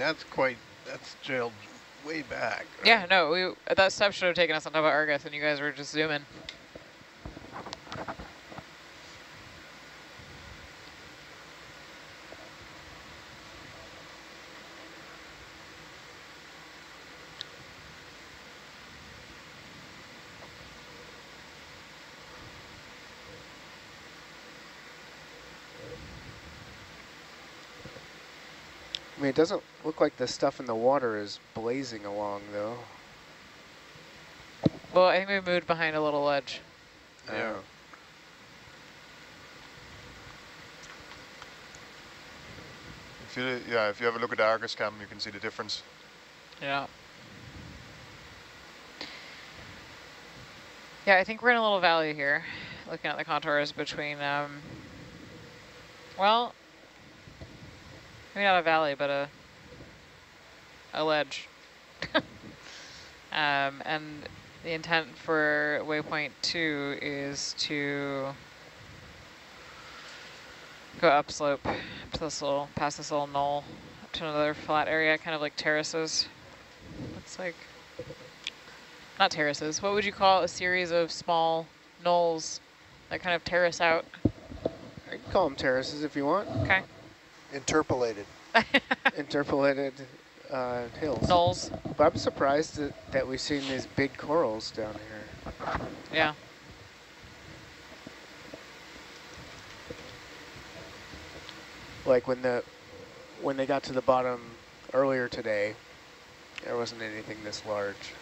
that's quite, that's jailed way back. Right? Yeah, no, we that step should have taken us on top of Argus and you guys were just zooming. I mean, it doesn't look like the stuff in the water is blazing along, though. Well, I think we moved behind a little ledge. Yeah. If you, yeah, if you have a look at the Argus cam, you can see the difference. Yeah. Yeah, I think we're in a little valley here, looking at the contours between, um, well, Maybe not a valley, but a a ledge. um, and the intent for waypoint two is to go upslope to this little, past this little knoll to another flat area, kind of like terraces. Looks like, not terraces, what would you call a series of small knolls that kind of terrace out? I can call them terraces if you want. Okay. Interpolated. Interpolated uh, hills. Knolls. But I'm surprised that, that we've seen these big corals down here. Yeah. Like when the when they got to the bottom earlier today, there wasn't anything this large.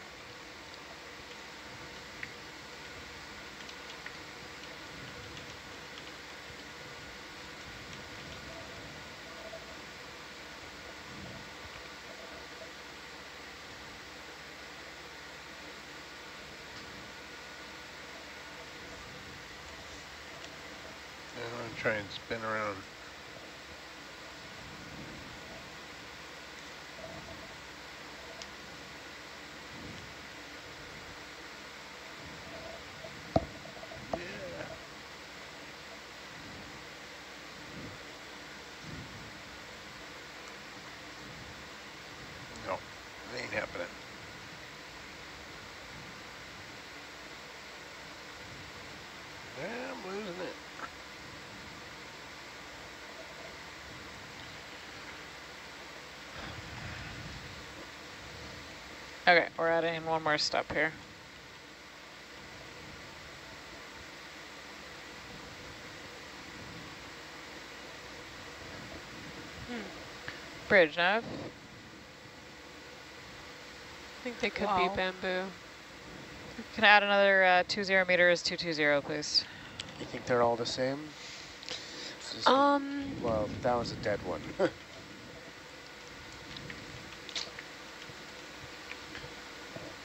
Spin around. Okay, we're adding one more step here. Hmm. Bridge nav. I think they could wow. be bamboo. Can I add another uh, two zero meters, two two zero, please? You think they're all the same? Um. Well, that was a dead one.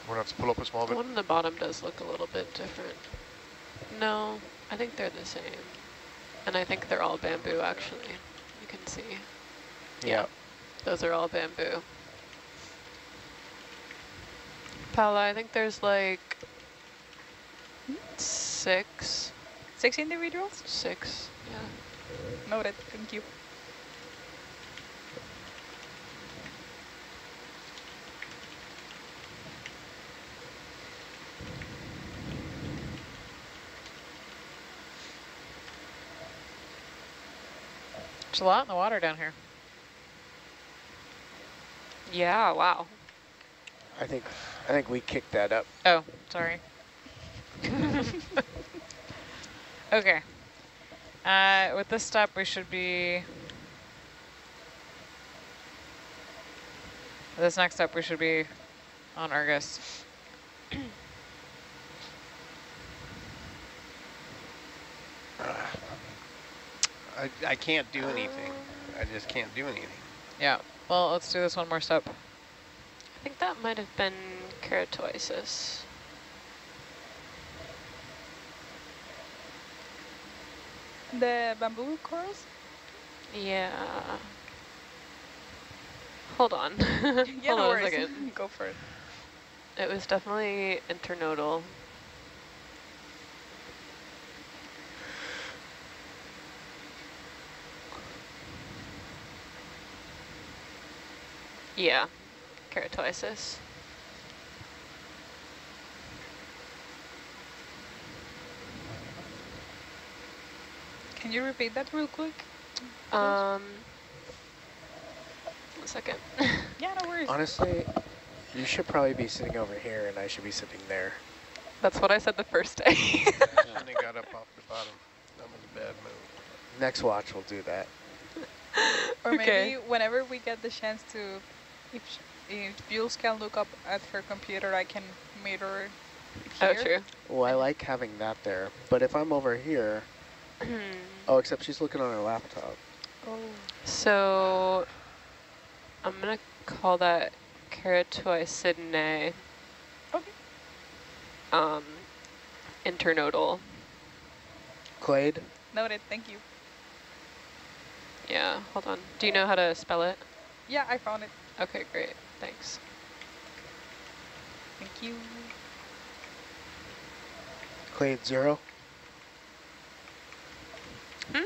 We're going to have to pull up a small bit. The one on the bottom does look a little bit different. No, I think they're the same. And I think they're all bamboo, actually. You can see. Yeah. yeah. Those are all bamboo. Paula, I think there's like six. Six individuals? Six, yeah. Noted, thank you. There's a lot in the water down here. Yeah, wow. I think I think we kicked that up. Oh, sorry. okay. Uh, with this step, we should be... This next step, we should be on Argus. I, I can't do anything. I just can't do anything. Yeah. Well, let's do this one more step. I think that might have been keratoisis. The bamboo corals? Yeah. Hold on. yeah, Hold no on a second. Go for it. It was definitely internodal. Yeah, keratoisis. Can you repeat that real quick? Um, one second. Yeah, no worries. Honestly, you should probably be sitting over here and I should be sitting there. That's what I said the first day. and they got up off the bottom. That was a bad move. Next watch we'll do that. Or Okay. maybe whenever we get the chance to, if sh- if Jules can look up at her computer, I can mirror oh, here. Oh, true. Well, I like having that there, but if I'm over here, oh, except she's looking on her laptop. Oh. So I'm gonna call that keratoisidinae. Okay. Um, internodal. Clade, Noted. Thank you. Yeah, hold on. Do you know how to spell it? Yeah, I found it. Okay, great. Thanks. Thank you. Clade zero. Hmm?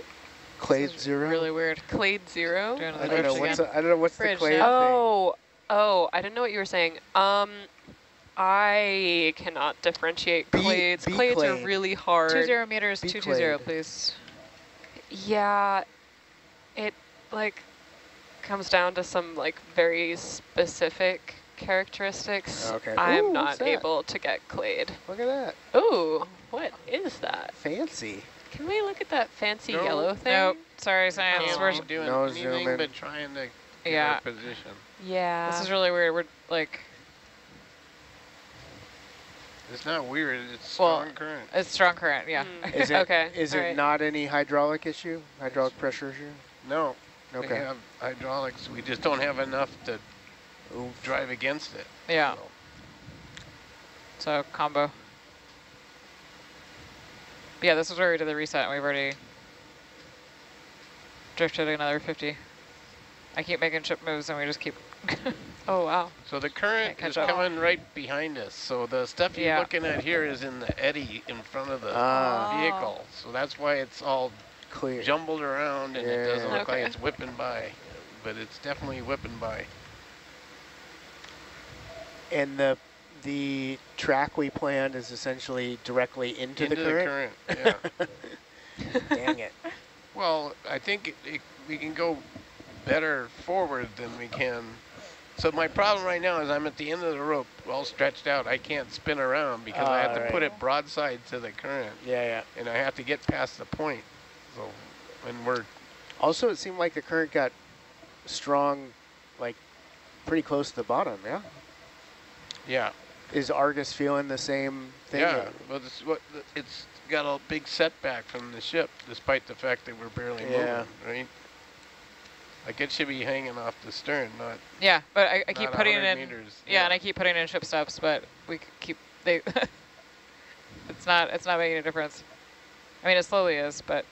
Clade zero. Really weird. Clade zero? I don't know what's the, I don't know what's Bridge, the clade yeah. thing. Oh, oh, I didn't know what you were saying. Um, I cannot differentiate B- clades. B clades clade. are really hard. Two zero meters, Be two two zero, clade. please. Yeah, it like comes down to some like very specific characteristics. Okay. I'm Ooh, not able to get clade. Look at that. Ooh, what is that? Fancy. Can we look at that fancy No, yellow thing? Nope. Sorry, science. Can't We're, be doing No zoom anything in. but trying to get Yeah. our position. Yeah. this is really weird. We're like, It's not weird. It's Well, strong current. it's strong current. Yeah. Mm. Is it, Okay, Is it alright. not any hydraulic issue? Hydraulic pressure issue? No, we Okay. have hydraulics. We just don't have enough to Oof. drive against it. Yeah. So, So combo. Yeah, this is where we did the reset, and we've already drifted another 50. I keep making ship moves, and we just keep. Oh wow. so the current is up. coming right behind us. So the stuff you're Yeah. looking at here is in the eddy in front of the Ah, vehicle. So that's why it's all clear. jumbled around and it doesn't look Okay. like it's whipping by. But it's definitely whipping by. And the the track we planned is essentially directly into, Into the current. yeah. Dang it. Well, I think it, it, we can go better forward than we can. So my problem right now is I'm at the end of the rope, all stretched out. I can't spin around because I have to Alright. put it broadside to the current, Yeah, yeah. and I have to get past the point. So, and we're Also, it seemed like the current got strong, like pretty close to the bottom. Yeah. yeah, Is Argus feeling the same thing? yeah. But it's what it's got a big setback from the ship, despite the fact that we're barely Yeah. moving, right? Like it should be hanging off the stern, not yeah, but I, I keep putting it in. meters. Yeah, and I keep putting in ship stops, but we keep they. it's not. It's not making a difference. I mean, it slowly is, but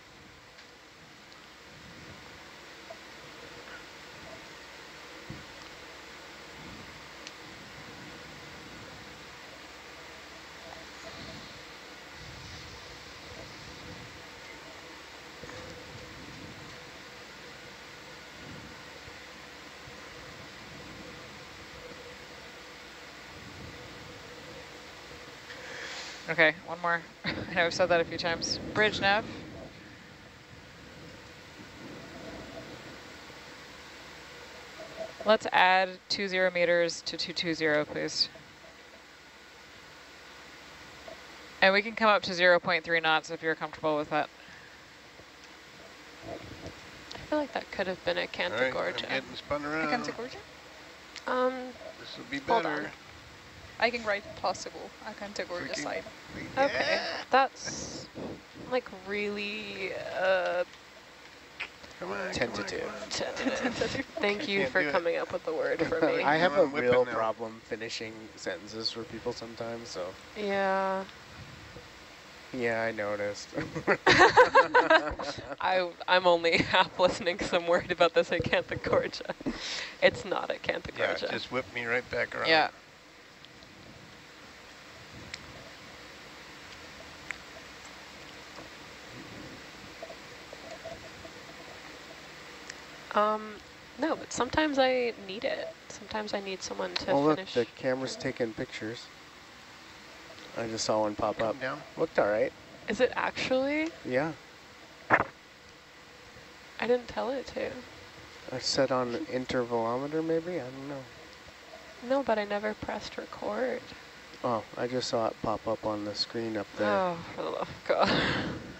okay. One more. I know I've said that a few times. Bridge nav. Let's add two zero meters to two two zero, please. And we can come up to 0.3 knots if you're comfortable with that. I feel like that could have been a All right, I'm getting spun around. can take origin. Um, This will be Hold better. On. I can write possible. I can take origin Freaking- side. okay. That's like really uh, Come on, come on, Tentative. come on. tentative. Thank you Can't for do it. coming up with the word for me. I have a I'm whipping real now. problem finishing sentences for people sometimes, so yeah. yeah, I noticed. I, I'm only half listening because I'm worried about this Acanthogorgia. It's not a Yeah, Acanthogorgia. just whip me right back around. Yeah. Um, No, but sometimes I need it. Sometimes I need someone to oh look, the camera's taking pictures. I just saw one pop up. Come down. Looked all right. Is it actually? Yeah. I didn't tell it to. I set on intervalometer maybe? I don't know. No, but I never pressed record. Oh, I just saw it pop up on the screen up there. Oh, for the love of God.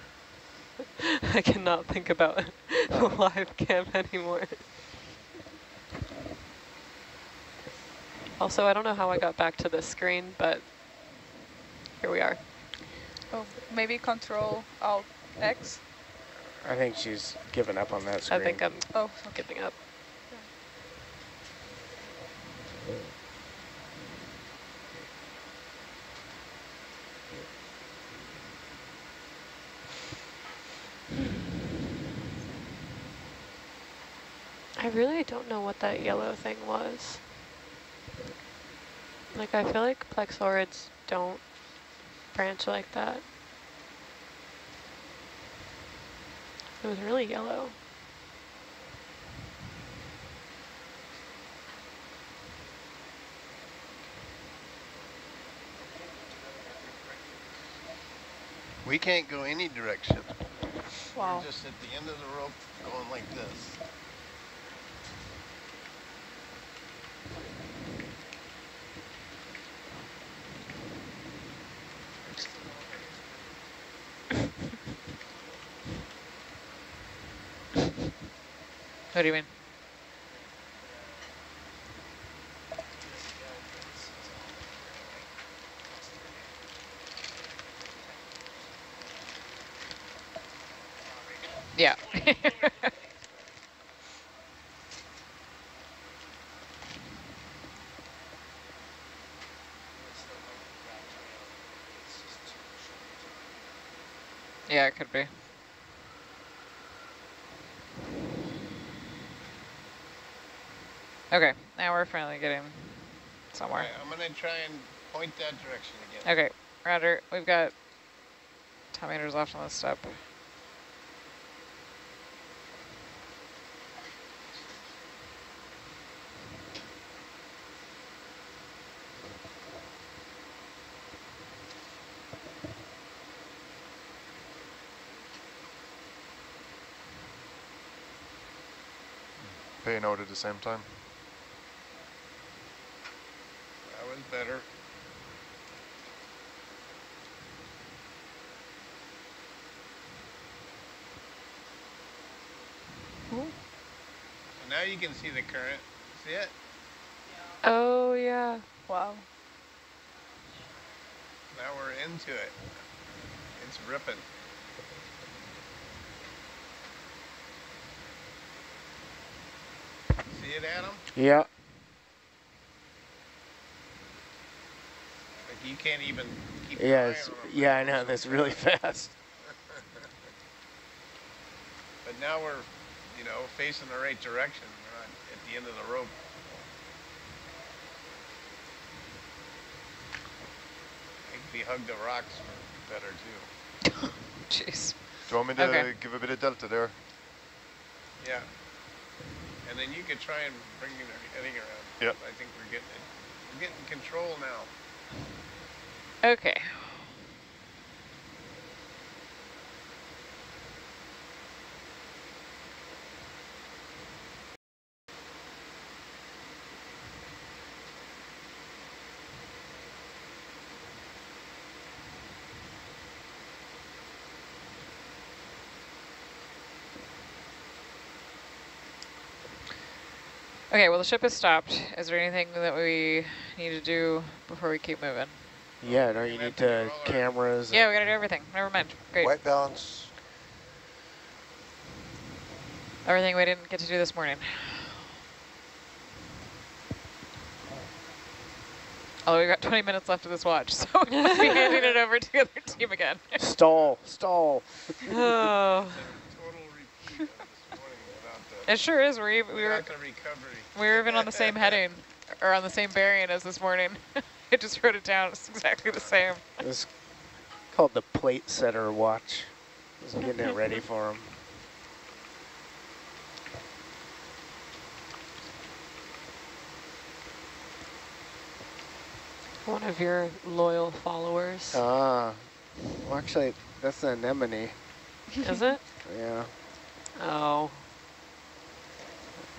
I cannot think about a live cam anymore. Also, I don't know how I got back to this screen, but here we are. Oh, maybe Control Alt X. I think she's given up on that screen. I think I'm Oh, giving up. I really don't know what that yellow thing was. Like, I feel like plexaurids don't branch like that. It was really yellow. We can't go any direction. wow. We're just at the end of the rope going like this. What do you mean? Yeah. yeah, it could be. Okay, now we're finally getting somewhere. Alright, I'm gonna try and point that direction again. Okay, Roger, we've got 10 meters left on this step. Pay note at the same time. That was better. So now you can see the current. See it? Oh, yeah. Wow. Now we're into it. It's ripping. See it, Adam? Yeah. Like you can't even keep your Yeah, eye it's, on 'em. yeah, I know. That's really fast. But now we're, you know, facing the right direction. We're the end of the rope. I think we hug the rocks better too. Jeez. Do you want me to Okay. give a bit of delta there? Yeah. And then you could try and bring everything around. Yep. I think we're getting it. We're getting control now. Okay. Okay, well the ship has stopped. Is there anything that we need to do before we keep moving? Yeah, no, you We're need to to cameras. Yeah, and- we gotta do everything. Never mind. Great. White balance. Everything we didn't get to do this morning. Although we've got 20 minutes left of this watch, so we must be handing it over to the other team again. Stall, stall. oh, it sure is. We're, even, we were we even on the same heading or on the same bearing as this morning. I just wrote it down. It's exactly the same. It's called the plate setter watch. Just getting it ready for them. One of your loyal followers. Ah, well, actually, that's an anemone. Is it? Yeah. Oh.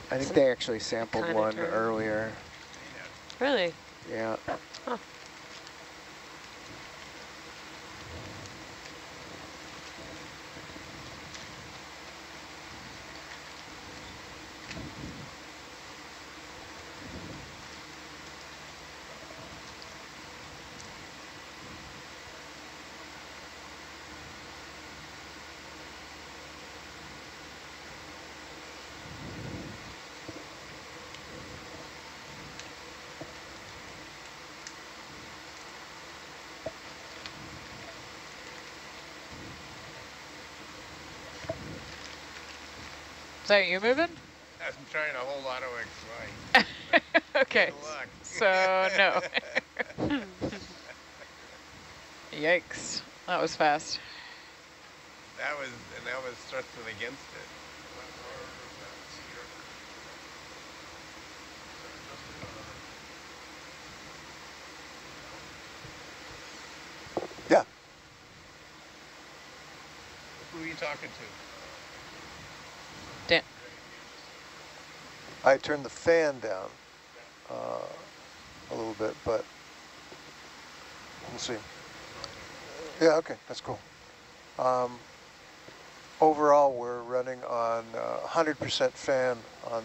I think they actually sampled one earlier. Really? Yeah. Huh. Is that you moving? I'm trying to hold auto X right. okay. Good luck. So no. Yikes. That was fast. That was, and that was thrusting against it. Yeah. Who are you talking to? I turned the fan down uh, a little bit, but we'll see. Yeah, okay, that's cool. Um, overall, we're running on 100% fan on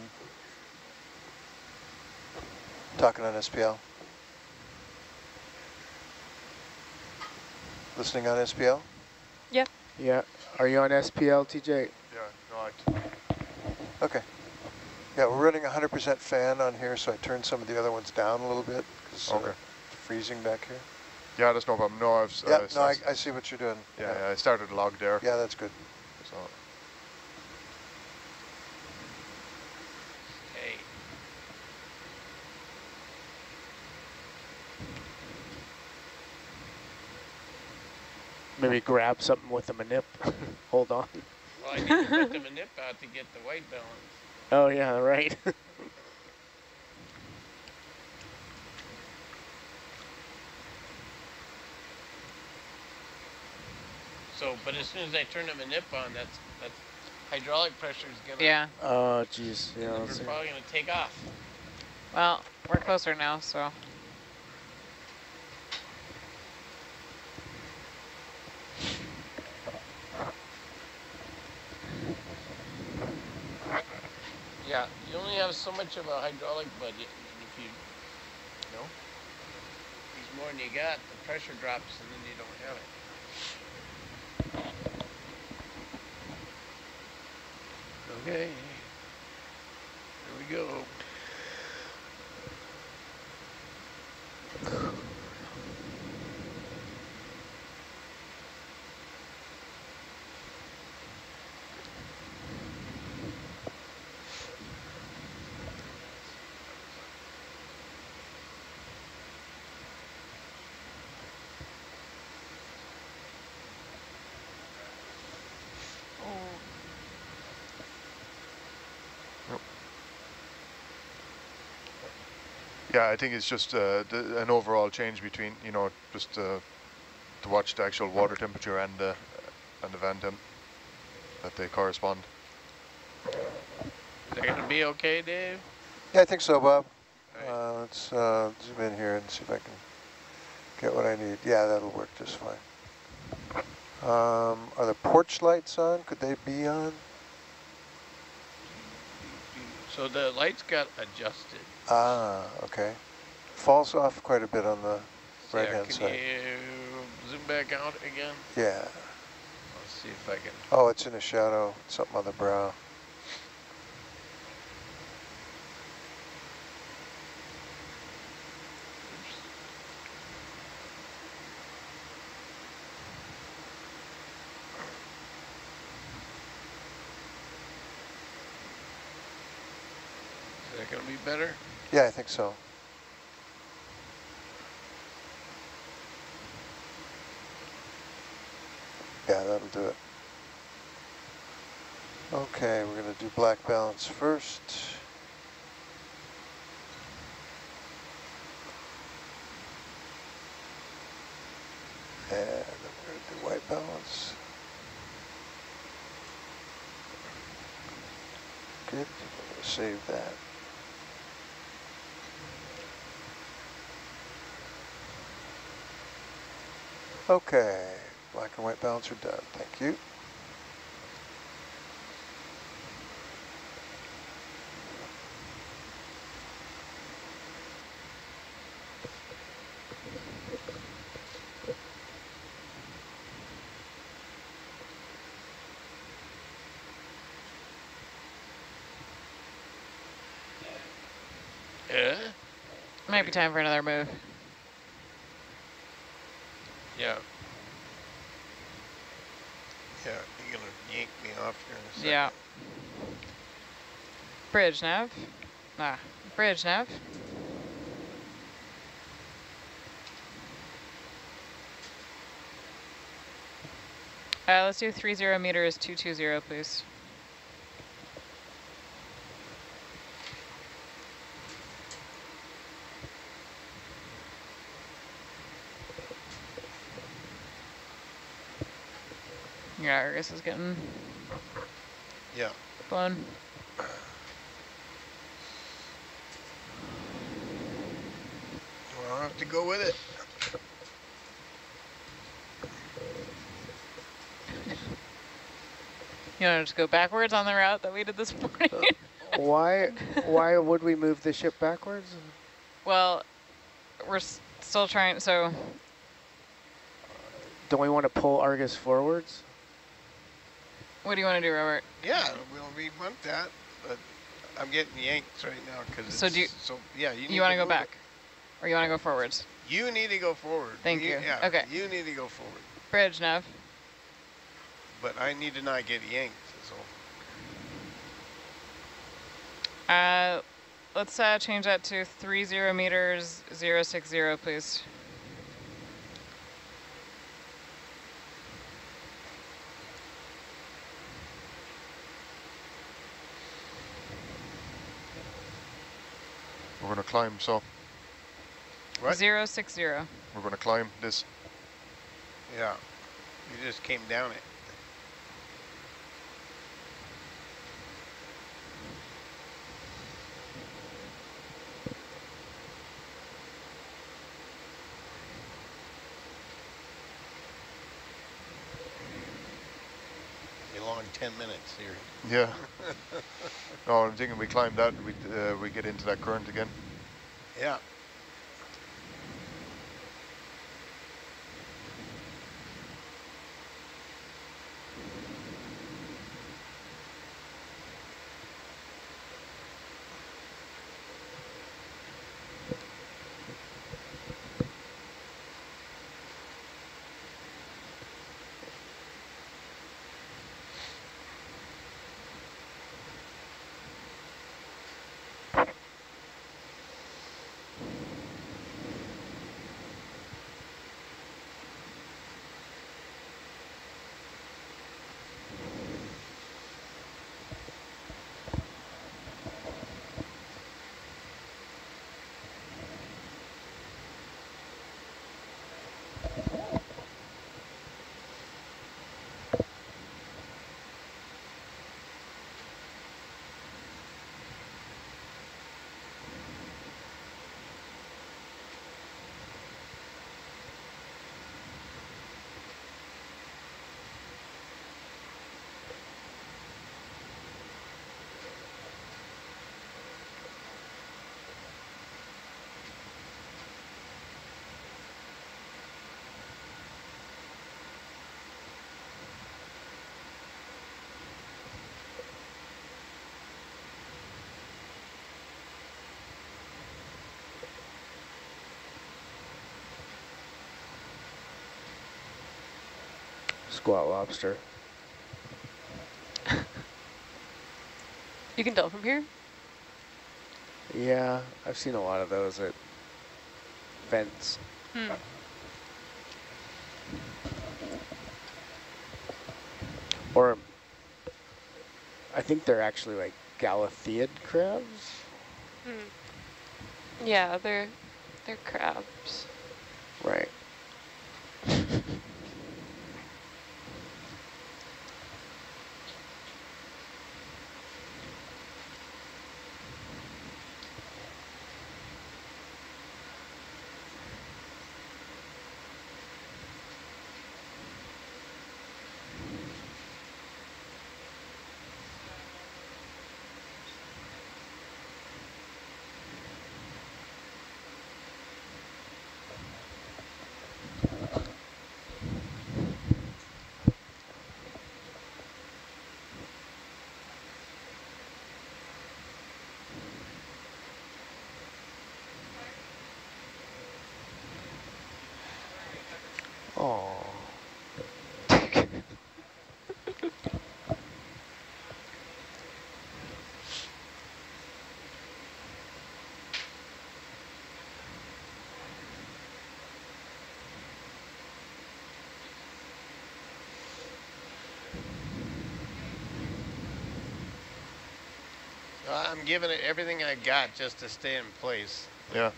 talking on SPL. Listening on SPL? Yeah. Yeah. Are you on SPL, TJ? Yeah, no, I, Okay. Yeah, we're running 100% fan on here, so I turned some of the other ones down a little bit because Okay. uh, freezing back here. yeah, that's no problem. No, I've, s- Yeah, uh, no, I, s- I see what you're doing. yeah, yeah, I started a log there. Yeah, that's good. So Hey. Maybe grab something with a manip. Hold on. Well, I need to put the manip out to get the white balance. Oh yeah, right. So, but as soon as I turn the manip on, that's, that's hydraulic pressure is gonna, Yeah. oh jeez. Yeah. we're see. probably gonna take off. Well, we're closer now, so. Yeah, you only have so much of a hydraulic budget, and if you, you know, use more than you got, the pressure drops, and then you don't have it. Okay, here we go. Yeah, I think it's just uh, the, an overall change between you know just uh, to watch the actual water temperature and the and the van temp that they correspond. Is that gonna be okay, Dave? Yeah, I think so, Bob. Alright. Uh, let's uh, zoom in here and see if I can get what I need. Yeah, that'll work just fine. Um, are the porch lights on? Could they be on? So the lights got adjusted. Ah, okay. Falls off quite a bit on the Yeah, right-hand can side. you zoom back out again? Yeah. Let's see if I can. Oh, it's in a shadow. Something on the brow. Is that gonna be better? Yeah, I think so. Yeah, that'll do it. Okay, we're going to do black balance first. And then we're going to do white balance. Good. Save that. Okay, black and white balance are done. Thank you. Yeah? Might be time for another move. Yeah. Yeah, you're gonna yank me off here in a Yeah. Bridge nav. Ah, bridge nav. Uh, let's do 30 meters 220, please. Yeah, Argus is getting Yeah. Fun. Well, I'll have to go with it. You want to just go backwards on the route that we did this morning? Uh, why, why would we move the ship backwards? well, we're s still trying, so Don't we want to pull Argus forwards? what do you want to do, Robert? Yeah, we'll we want that, but I'm getting yanked right now because So do you- so yeah. You, You want to go back? Or you want to go forwards? You need to go forward. Thank you. Yeah. Okay. You need to go forward, Bridge nav. but I need to not get yanked. So Uh, let's uh, change that to 30 meters 060, please. We're going to climb, so What? Zero six zero. we're going to climb this. yeah, you just came down it. Be a long 10 minutes here. Yeah. No, I'm thinking we climb that, we, uh, we get into that current again. Yeah. Squat lobster. You can tell from here? Yeah, I've seen a lot of those at vents. Hmm. Or I think they're actually like Galatheid crabs. Hmm. Yeah, they're they're crabs. Right. Well, I'm giving it everything I got just to stay in place. Yeah.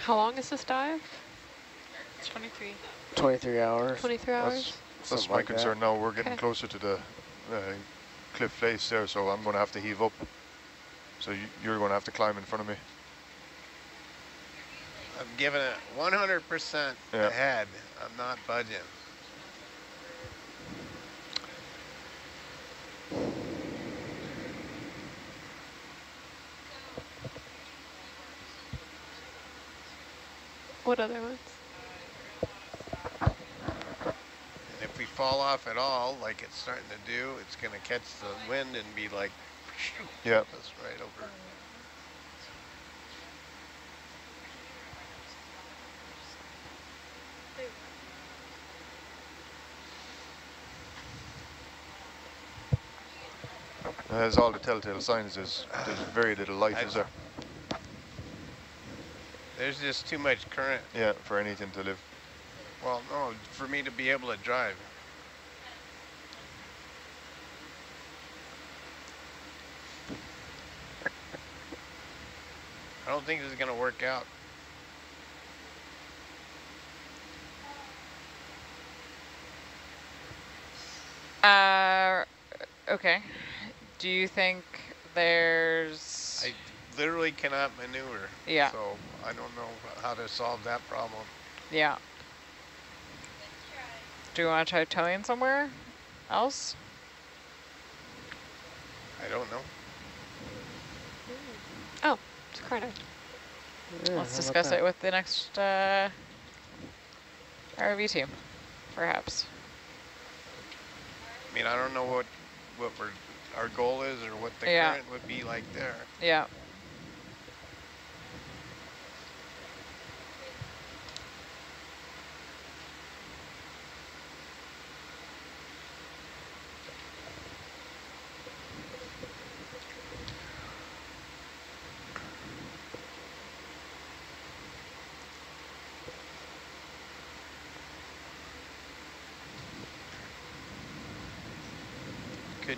How long is this dive? 23. 23 hours. 23 hours? That's, that's my like that. concern now. We're getting Okay. closer to the uh, cliff face there, so I'm going to have to heave up. So you, you're going to have to climb in front of me. I'm giving it 100% Yeah. ahead. I'm not budging. What other ones? And if we fall off at all, like it's starting to do, it's going to catch the wind and be like, Yeah. that's right over. As all the telltale signs is there's very little light, I- is there? There's just too much current. Yeah, for anything to live. Well, no, for me to be able to drive. I don't think this is going to work out. Uh, okay. Do you think there's... I literally cannot maneuver. Yeah. So I don't know how to solve that problem. Yeah. Do you want to try towing somewhere else? I don't know. Oh, it's Carter. Yeah, Let's discuss it with the next uh, RV team, perhaps. I mean, I don't know what what we're, our goal is or what the Yeah. current would be like there. Yeah.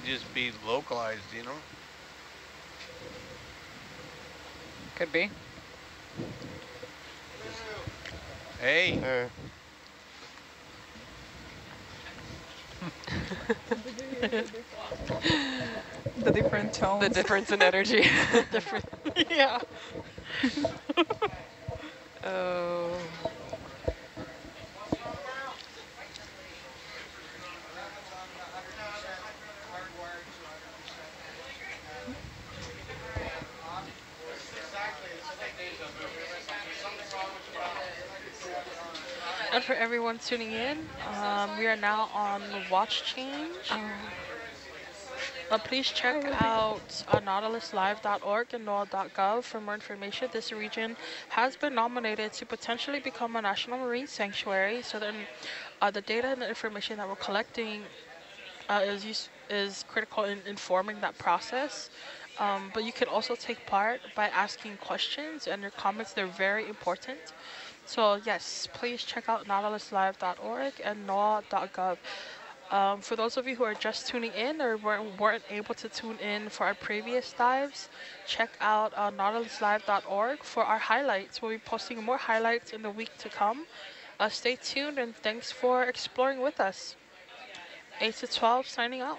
Could just be localized, you know? Could be. Hey, Yeah. The different tones. The difference in energy. different. yeah. Oh. For everyone tuning in, um, we are now on the watch change. Uh, please check out uh, nautiluslive.org and NOAA.gov for more information. This region has been nominated to potentially become a national marine sanctuary. So then, uh, the data and the information that we're collecting uh, is use, is critical in informing that process. Um, but you can also take part by asking questions, and your comments they're very important. So yes, please check out nautiluslive.org and NOAA.gov. Um, for those of you who are just tuning in or weren't, weren't able to tune in for our previous dives, check out uh, nautiluslive.org for our highlights. We'll be posting more highlights in the week to come. Uh, stay tuned and thanks for exploring with us. 8 to 12 signing out.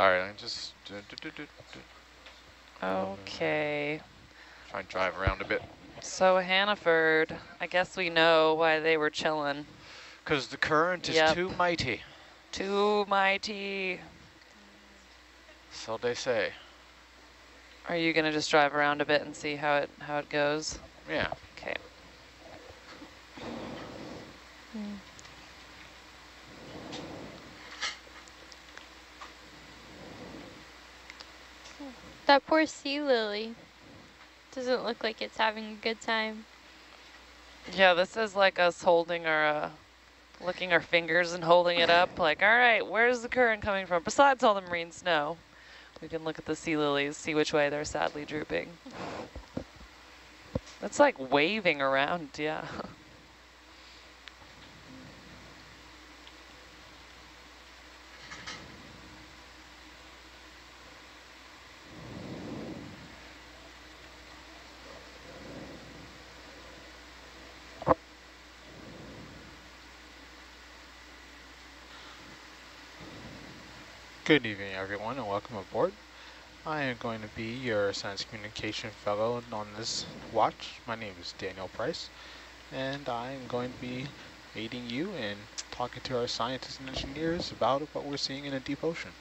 All right, I just do, do, do. Okay. try and drive around a bit. So Hannaford, I guess we know why they were chilling. Because the current is Yep. too mighty, Too mighty. so they say. Are you gonna just drive around a bit and see how it how it goes? Yeah. Okay. That poor sea lily. Doesn't look like it's having a good time. Yeah, this is like us holding our, uh, licking our fingers and holding it up. Like, all right, where's the current coming from? Besides all the marine snow, we can look at the sea lilies, see which way they're sadly drooping. It's like waving around, yeah. Good evening, everyone, and welcome aboard. I am going to be your science communication fellow on this watch. My name is Daniel Price, and I am going to be aiding you in talking to our scientists and engineers about what we're seeing in a deep ocean.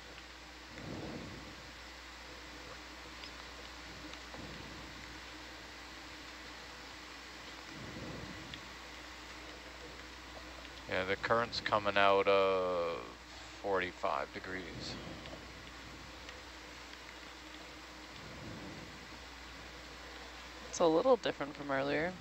Yeah, the current's coming out of 45 degrees. It's a little different from earlier.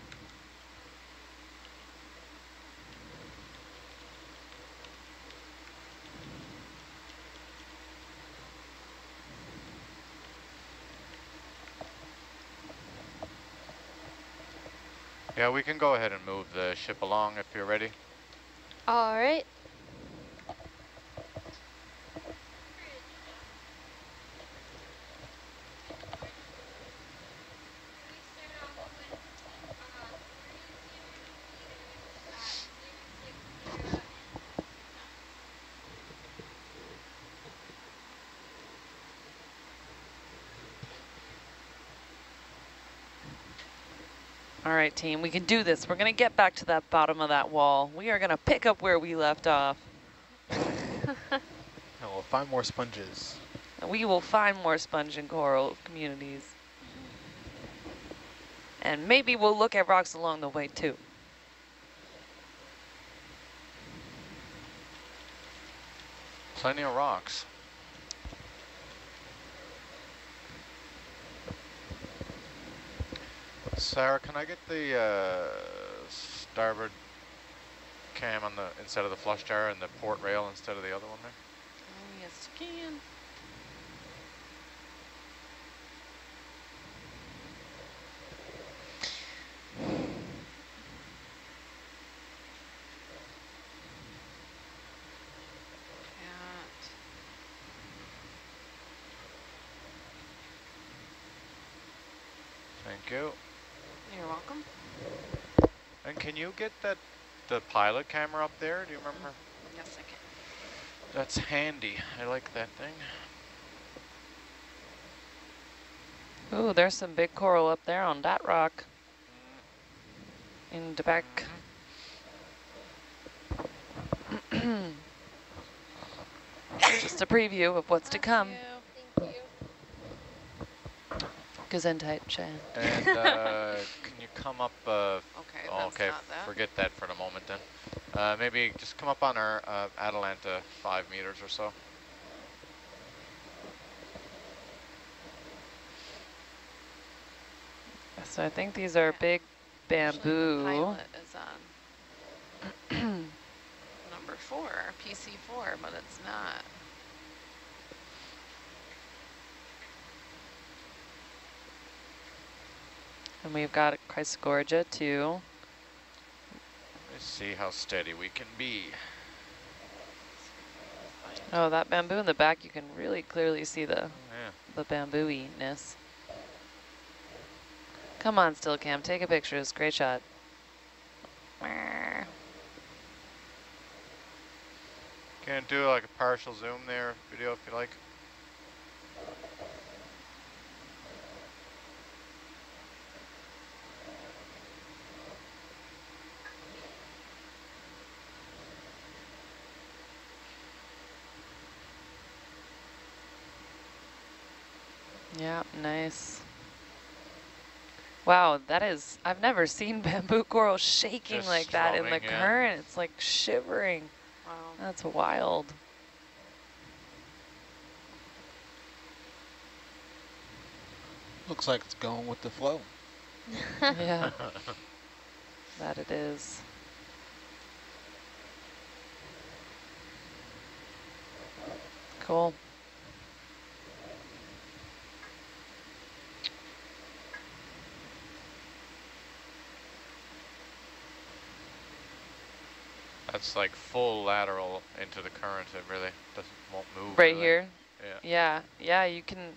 Yeah, we can go ahead and move the ship along if you're ready. All right. All right, team, we can do this. We're gonna get back to that bottom of that wall. We are gonna pick up where we left off. And we'll find more sponges. And we will find more sponge and coral communities. And maybe we'll look at rocks along the way too. Plenty of rocks. Sarah, can I get the uh, starboard cam on the instead of the flush jar and the port rail instead of the other one there? Oh, yes, you can. Thank you. You're welcome. And can you get that the pilot camera up there? Do you remember? Yes, I can. That's handy. I like that thing. Ooh, there's some big coral up there on that rock. In the back. Just a preview of what's to come. Thank you. Gesundheit, Shan. And uh, can you come up? Uh, Okay, oh, okay, not that. forget that for the moment then. Uh, maybe just come up on our uh, Atalanta five meters or so. So I think these are big Actually, the bamboo. pilot is on number four, PC4, but it's not. And we've got Chrysogorgia too. Let's see how steady we can be. Oh, that bamboo in the back, you can really clearly see the, Yeah. the bamboo-ness. Come on, still cam, take a picture. It's a great shot. Can do like a partial zoom there video if you like. Yeah, nice. Wow, that is, I've never seen bamboo coral shaking Just like that in the yeah. current. It's like shivering. Wow. That's wild. Looks like it's going with the flow. yeah, that it is. Cool. That's like full lateral into the current. It really doesn't won't move. Right really. here. Yeah. Yeah, yeah, you can,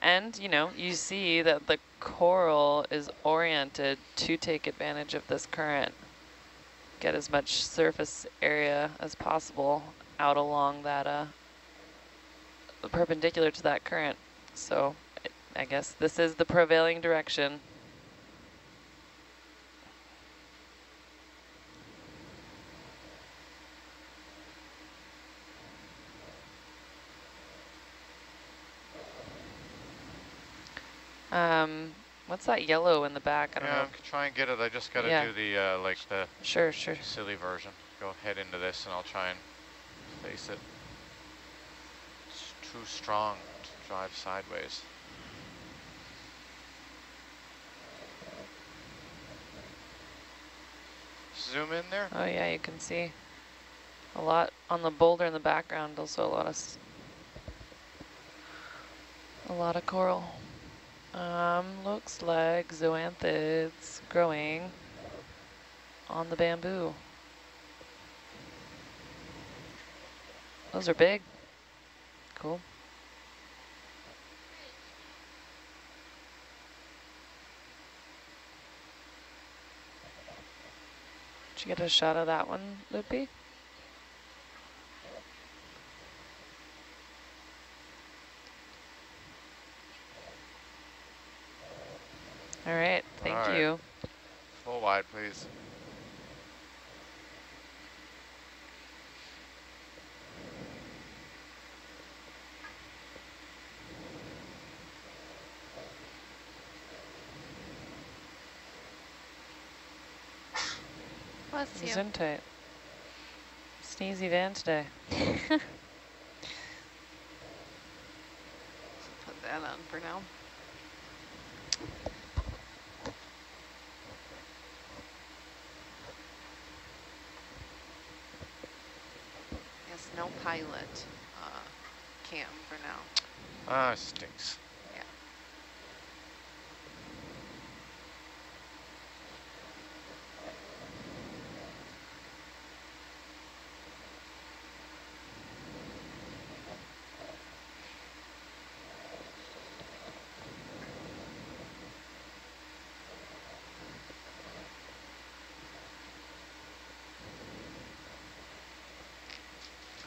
and you know, you see that the coral is oriented to take advantage of this current. Get as much surface area as possible out along that, uh, perpendicular to that current. So I guess this is the prevailing direction. Um, what's that yellow in the back? I don't Yeah, know. I'm try and get it. I just got to Yeah. do the uh, like the Sure, sure. silly version. Go head into this, and I'll try and face it. It's too strong to drive sideways. Zoom in there. Oh yeah, you can see a lot on the boulder in the background. Also a lot of s- a lot of coral. Um, looks like zoanthids growing on the bamboo. Those are big. Cool. Did you get a shot of that one, Loopy? All right, thank All right. you. Full wide, please. Bless you. Gesundheit. Sneezy van today. Put that on for now. Yes, no pilot uh, cam for now. Ah, stinks. Yeah.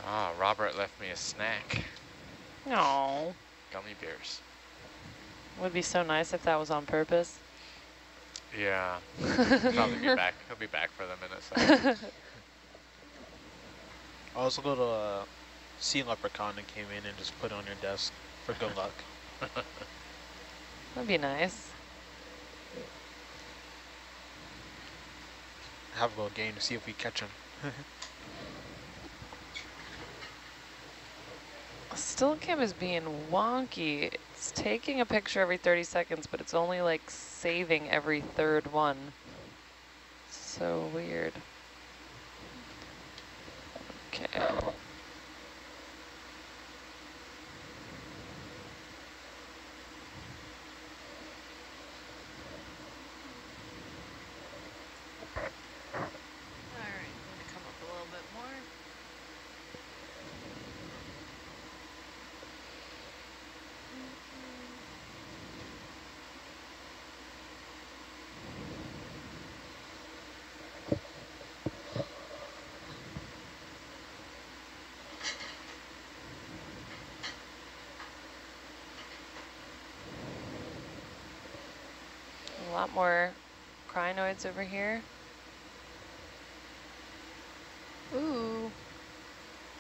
Ah, Robert left me a snack. No. Gummy bears. Would be so nice if that was on purpose. Yeah. Probably be back. He'll be back for them in a second. I was a little uh, sea leprechaun that came in and just put on your desk for good luck. That'd be nice. Have a little game to see if we catch him. Stillcam is being wonky. It's taking a picture every 30 seconds, but it's only like saving every third one. So weird. Okay. All right, I'm gonna come up a little bit more. A lot more crinoids over here. Ooh.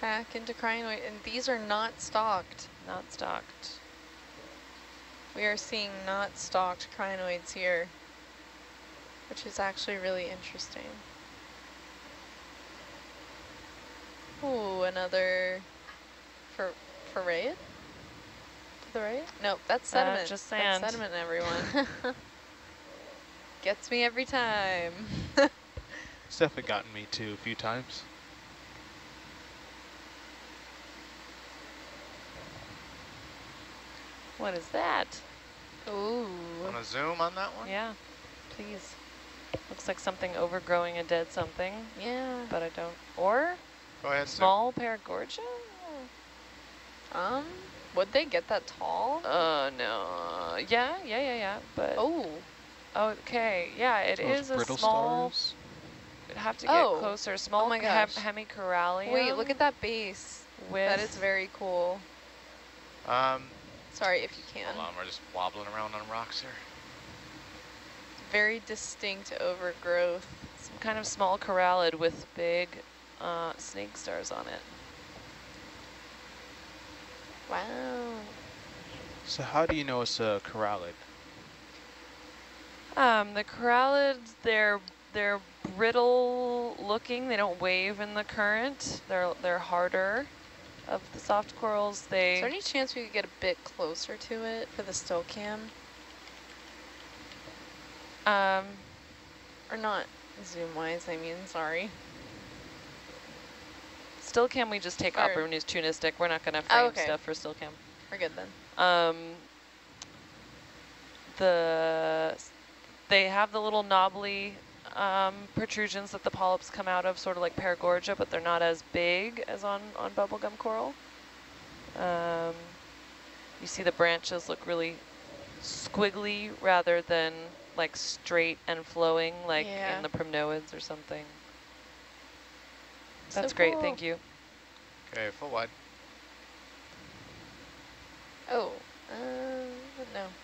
Back into crinoid, and these are not stalked. Not stalked. We are seeing not stalked crinoids here, which is actually really interesting. Ooh, another for foray To the right? Nope, that's Uh, sediment. just That's sand. sediment, everyone. Gets me every time. Steph had gotten me too a few times. What is that? Ooh. Want to zoom on that one? Yeah, please. Looks like something overgrowing a dead something. Yeah. But I don't. Or Go ahead, Sue. small paragorgia? Um, would they get that tall? Uh, no. Yeah, yeah, yeah, yeah. But oh, okay, yeah, it Those is a brittle small. stars. We'd have to get Oh. closer. Small my hem- gosh. hemicorallium. wait, look at that base. with That is very cool. Um, Sorry if you can. hold on, we're just wobbling around on rocks here. Very distinct overgrowth. some kind of small corallid with big uh, snake stars on it. Wow. So how do you know it's a corallid? Um, the corallids, they're they're brittle looking. They don't wave in the current. They're they're harder. Of the soft corals, Is there any chance we could get a bit closer to it for the still cam? um Or not zoom wise, I mean, sorry. still cam. We just take Or- opera news tunistic. We're not gonna Oh, frame okay. stuff for still cam. We're good then. Um, the they have the little knobbly um, protrusions that the polyps come out of, sort of like paragorgia, but they're not as big as on on bubblegum coral. Um, you see the branches look really squiggly rather than like straight and flowing like Yeah. in the primnoids or something. So That's great, cool. thank you. Okay, full wide. Oh, uh, no.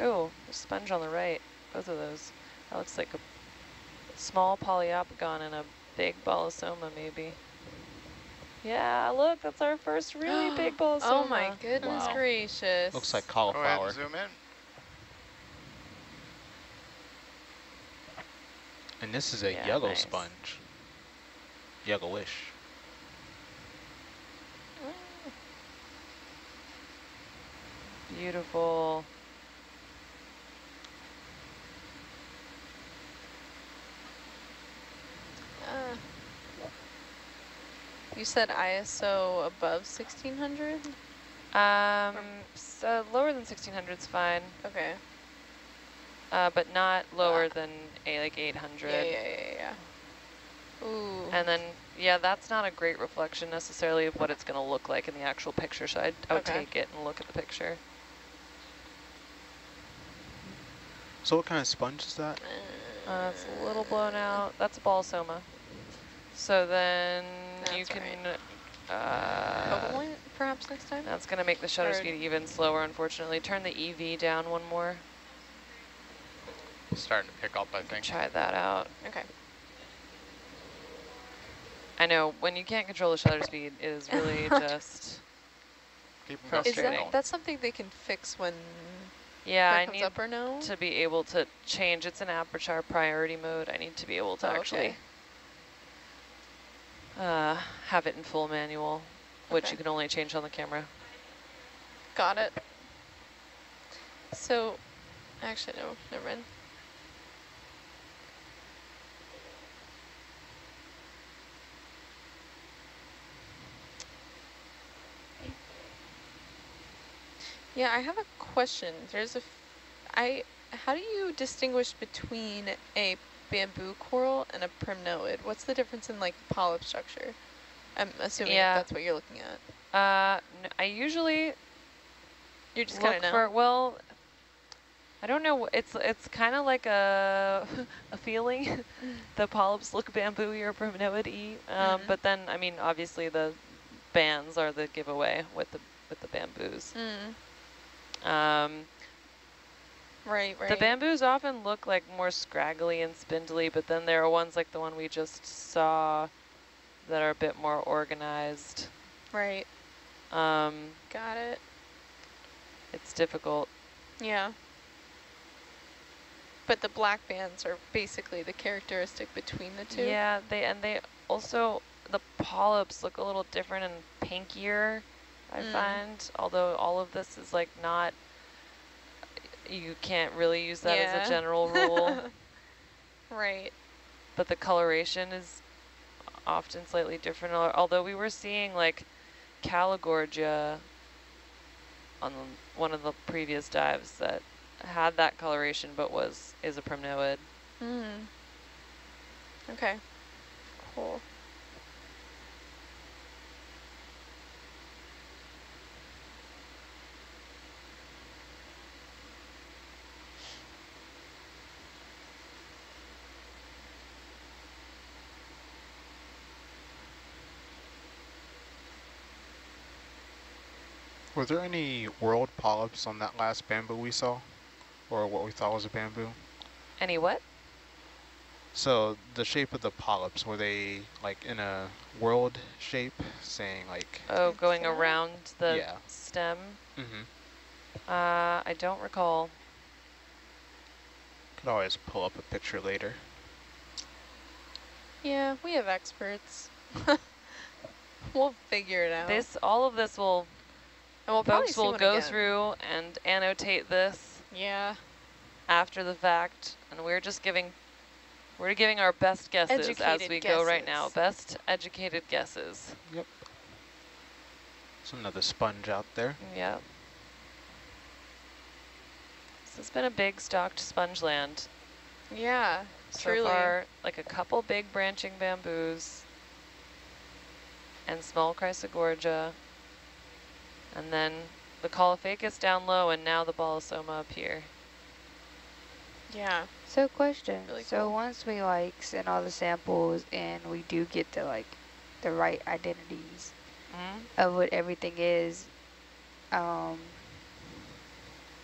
Oh, a sponge on the right. Both of those. That looks like a small Poliopogon and a big bolosoma, maybe. Yeah, look, that's our first really big bolosoma. Oh my goodness Wow. gracious. Looks like Go ahead cauliflower. and zoom in. And this is a Yeah, yellow nice. sponge. Yellowish. Beautiful. Uh, you said ISO above 1600? Um, so lower than 1600 is fine, Okay. uh, but not lower Ah. than a like 800. Yeah, yeah, yeah, yeah. Ooh. And then, yeah, that's not a great reflection necessarily of what it's going to look like in the actual picture, so I'd, I would Okay. take it and look at the picture. So what kind of sponge is that? Uh, it's a little blown out. That's a bolosoma. So then you That's can, uh, Focal point, perhaps next time? that's going to make the shutter Or- speed even slower, unfortunately. Turn the EV down one more. Starting to pick up, I think. Try that out. Okay. I know, when you can't control the shutter speed, it is really just, Keep 'em Is that, that's something they can fix when yeah, that I comes need up or no? to be able to change. It's an aperture priority mode. I need to be able to Oh, okay. Uh, have it in full manual, which Okay. you can only change on the camera. Got it. So, actually, no, never mind. Yeah, I have a question. There's a, f- I, how do you distinguish between a bamboo coral and a primnoid? What's the difference in like polyp structure? I'm assuming Yeah. that's what you're looking at. Uh, n- I usually You just look kind of know. for well. I don't know. It's it's kind of like a a feeling. the polyps look bamboo or primnoid-y, um, Mhm. but then I mean obviously the bands are the giveaway with the with the bamboos. Mm. Um, Right, right. the bamboos often look like more scraggly and spindly, but then there are ones like the one we just saw that are a bit more organized. Right. Um, Got it. it's difficult. Yeah. But the black bands are basically the characteristic between the two. Yeah, they and they also the polyps look a little different and pinkier. I Mm. find, although all of this is like not. You can't really use that as a general rule, Right. but the coloration is often slightly different. Although we were seeing like Callogorgia on one of the previous dives that had that coloration, but was is a primnoid. Mm. Okay. Cool. Were there any whorled polyps on that last bamboo we saw? Or what we thought was a bamboo? Any what? So the shape of the polyps, were they like in a whorled shape, saying like, Oh, going around the Yeah. stem. mm-hmm. Uh, I don't recall. could always pull up a picture later. Yeah, we have experts. we'll figure it out. This, all of this will, and we'll folks will go again. through and annotate this Yeah. after the fact, and we're just giving, we're giving our best guesses as Educated we go right now. Best educated guesses. Yep. There's another sponge out there. Yep. This has been a big stalked sponge land. Yeah. So Truly. far, like a couple big branching bamboos and small chrysogorgia. And then the caulophacus down low and now the bolosoma up here. Yeah. So question, Really so cool. once we like send all the samples and we do get the like the right identities Mm? of what everything is, um,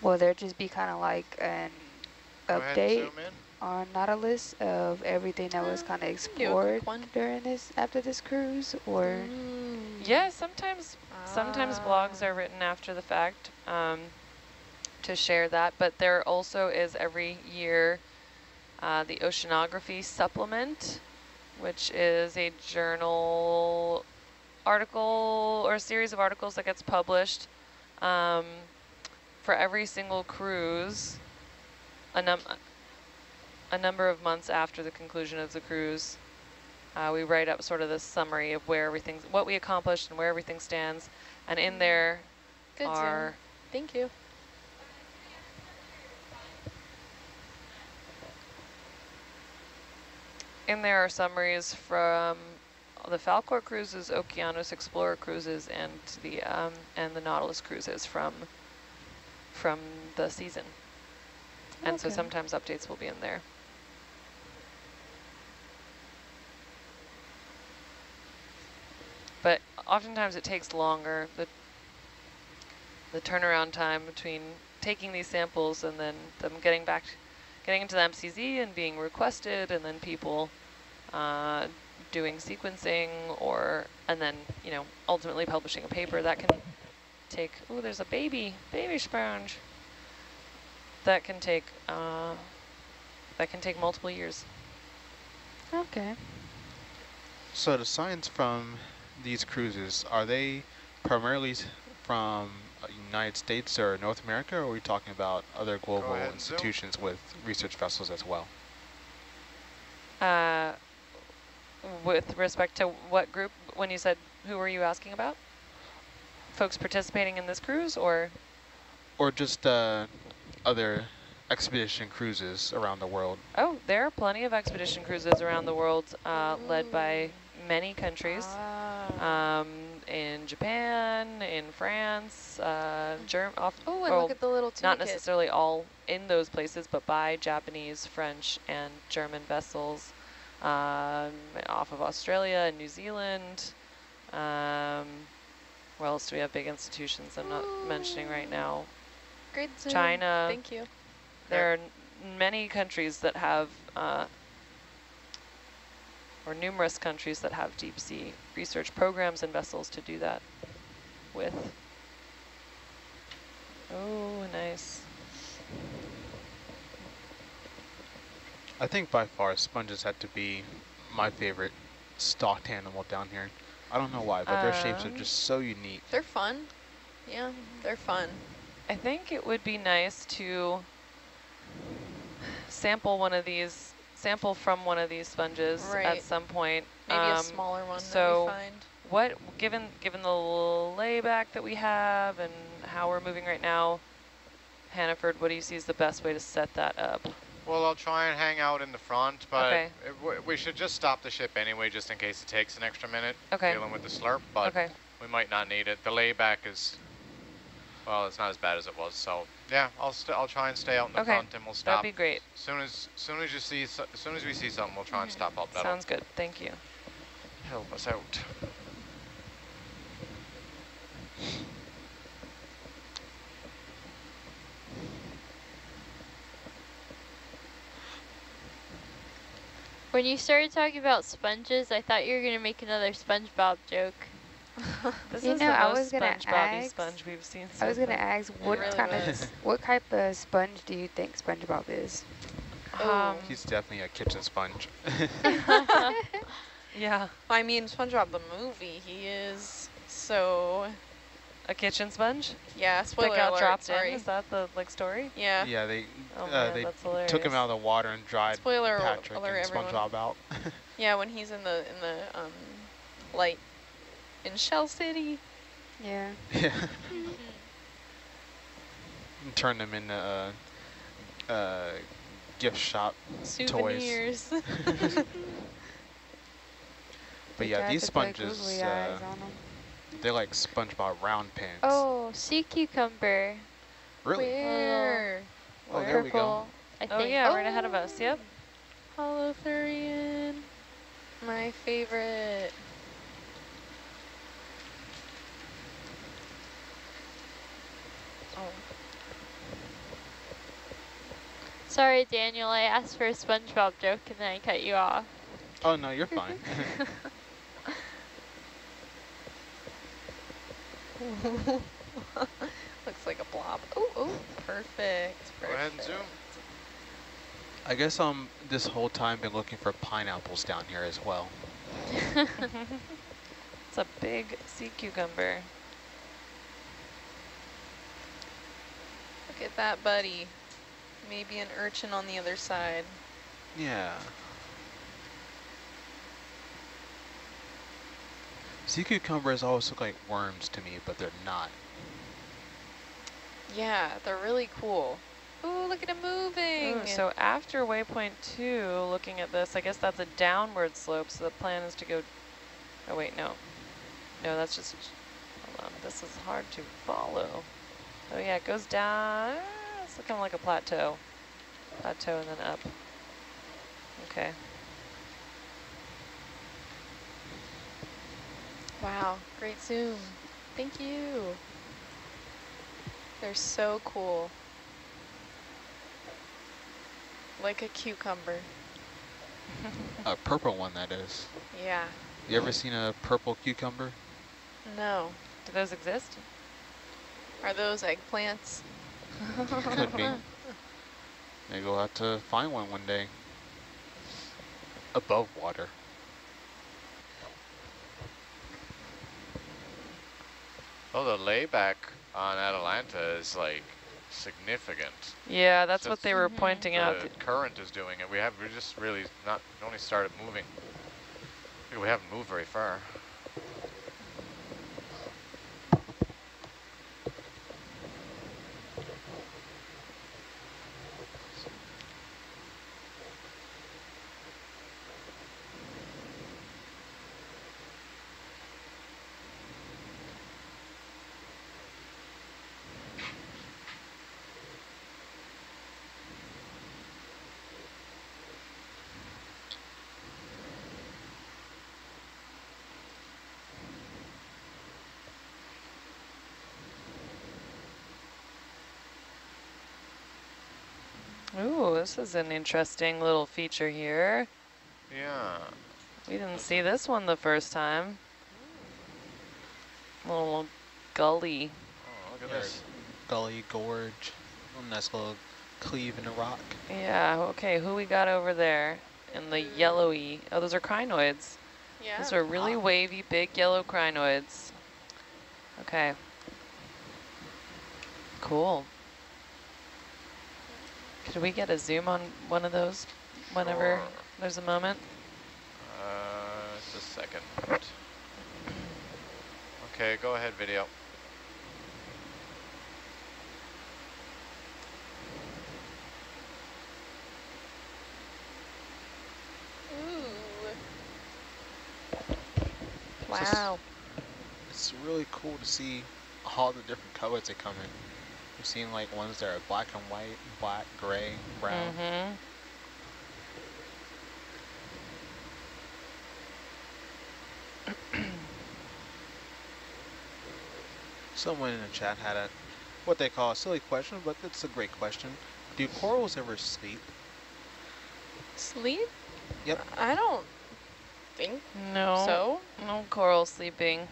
will there just be kind of like an Go ahead and update zoom in. on Nautilus of everything that was kind of do a quick explored one. during this, after this cruise, or? Yeah, sometimes sometimes blogs Ah. are written after the fact um, to share that, but there also is every year uh, the oceanography supplement, which is a journal article or a series of articles that gets published um, for every single cruise a, num a number of months after the conclusion of the cruise. Uh, we write up sort of this summary of where everything, what we accomplished and where everything stands. And in there Good zoom. are Thank you. in there are summaries from the Falkor cruises, Okeanos Explorer cruises, and the um, and the Nautilus cruises from from the season. And so sometimes updates will be in there. But oftentimes it takes longer. The the turnaround time between taking these samples and then them getting back, getting into the MCZ and being requested, and then people uh, doing sequencing, or and then you know ultimately publishing a paper that can take. Oh, there's a baby, baby sponge. That can take. Uh, that can take multiple years. Okay. So the science from these cruises, are they primarily from uh, United States or North America, or are we talking about other global ahead and zoom. institutions with research vessels as well? Uh, with respect to what group, when you said who were you asking about? Folks participating in this cruise or? Or just uh, other expedition cruises around the world? Oh, there are plenty of expedition cruises around the world uh, led by many countries. Ah. Um, in Japan, in France, uh, Germ off, Oh, and look at the little not necessarily all in those places, but by Japanese, French, and German vessels um, off of Australia and New Zealand. Um, Where else do we have big institutions I'm not mentioning right now? Great Zoom. China. Thank you. There are n- many countries that have, uh, or numerous countries that have deep sea research programs and vessels to do that with. Oh, nice. I think by far sponges had to be my favorite stalked animal down here. I don't know why, but their shapes are Um, just so unique. They're fun. Yeah, they're fun. I think it would be nice to sample one of these, sample from one of these sponges Right. at some point. Maybe a Um, smaller one so that we find. what, given given the layback that we have and how we're moving right now, Hannaford, what do you see is the best way to set that up? Well, I'll try and hang out in the front, but Okay. it w we should just stop the ship anyway, just in case it takes an extra minute Okay. dealing with the slurp. But Okay. we might not need it. The layback is, well, it's not as bad as it was. So yeah, I'll st I'll try and stay out in the Okay, front, and we'll stop. That'd be great. Soon as soon as you see so as soon as we see something, we'll try and stop up. That'll Sounds good. Thank you. Help us out. When you started talking about sponges, I thought you were going to make another SpongeBob joke. This You is know, the I most was gonna SpongeBob ask- sponge we've seen. I was gonna ask, what really kind was. of, what type of sponge do you think SpongeBob is? Um, He's definitely a kitchen sponge. yeah, I mean, SpongeBob the movie, he is so... a kitchen sponge Yeah, spoiler that got alert, dropped sorry. in. Is that the like story? Yeah. yeah, they Oh uh, man, they took him out of the water and dried Spoiler Patrick alert, and everyone. SpongeBob out. Yeah, when he's in the in the um light in Shell City. Yeah. yeah. and turned them into uh, uh, gift shop toys. Souvenirs. But yeah, these sponges, googly uh, eyes on 'em. they're like SpongeBob round pants. Oh, sea cucumber. really? Where? Oh, there we go. Purple, I Oh think. yeah, right ahead of us. Yep. Holothurian. My favorite. Oh. Sorry, Daniel, I asked for a SpongeBob joke and then I cut you off. Oh no, you're fine. Looks like a blob. Oh, oh, perfect. Go ahead and zoom. I guess I'm um this whole time been looking for pineapples down here as well. It's a big sea cucumber. Look at that, buddy. Maybe an urchin on the other side. Yeah. Sea cucumbers always look like worms to me, but they're not. Yeah, they're really cool. Ooh, look at him moving. Ooh, so after waypoint two, looking at this, I guess that's a downward slope, so the plan is to go, oh wait, no. No, that's just, hold on, this is hard to follow. Oh yeah, it goes down, it's kind of like a plateau. Plateau and then up. Okay. Wow, great zoom. Thank you. They're so cool. Like a cucumber. A purple one, that is. Yeah. You ever seen a purple cucumber? No. Do those exist? Are those eggplants? Could be. Maybe we'll have to find one one day. Above water. Oh, the layback on Atalanta is like significant. Yeah, that's what they were mhm. pointing out. The current is doing it. We have we just really not only started moving. We haven't moved very far. This is an interesting little feature here. Yeah. We didn't see this one the first time. Little gully. Oh, look at Yeah, this. Gully Gorge. A nice little cleave in a rock. Yeah, okay, who we got over there? In the yellowy, oh, those are crinoids. Yeah. Those are really ah. wavy, big yellow crinoids. Okay. Cool. Could we get a zoom on one of those whenever Sure. there's a moment? Uh, just a second. Okay, go ahead, video. Ooh. It's just- Wow. It's really cool to see all the different colors they come in. We've seen like ones that are black and white, black, gray, brown. Mm-hmm. Someone in the chat had a what they call a silly question, but it's a great question. Do corals ever sleep? Sleep? Yep. I don't think No. so. No coral sleeping.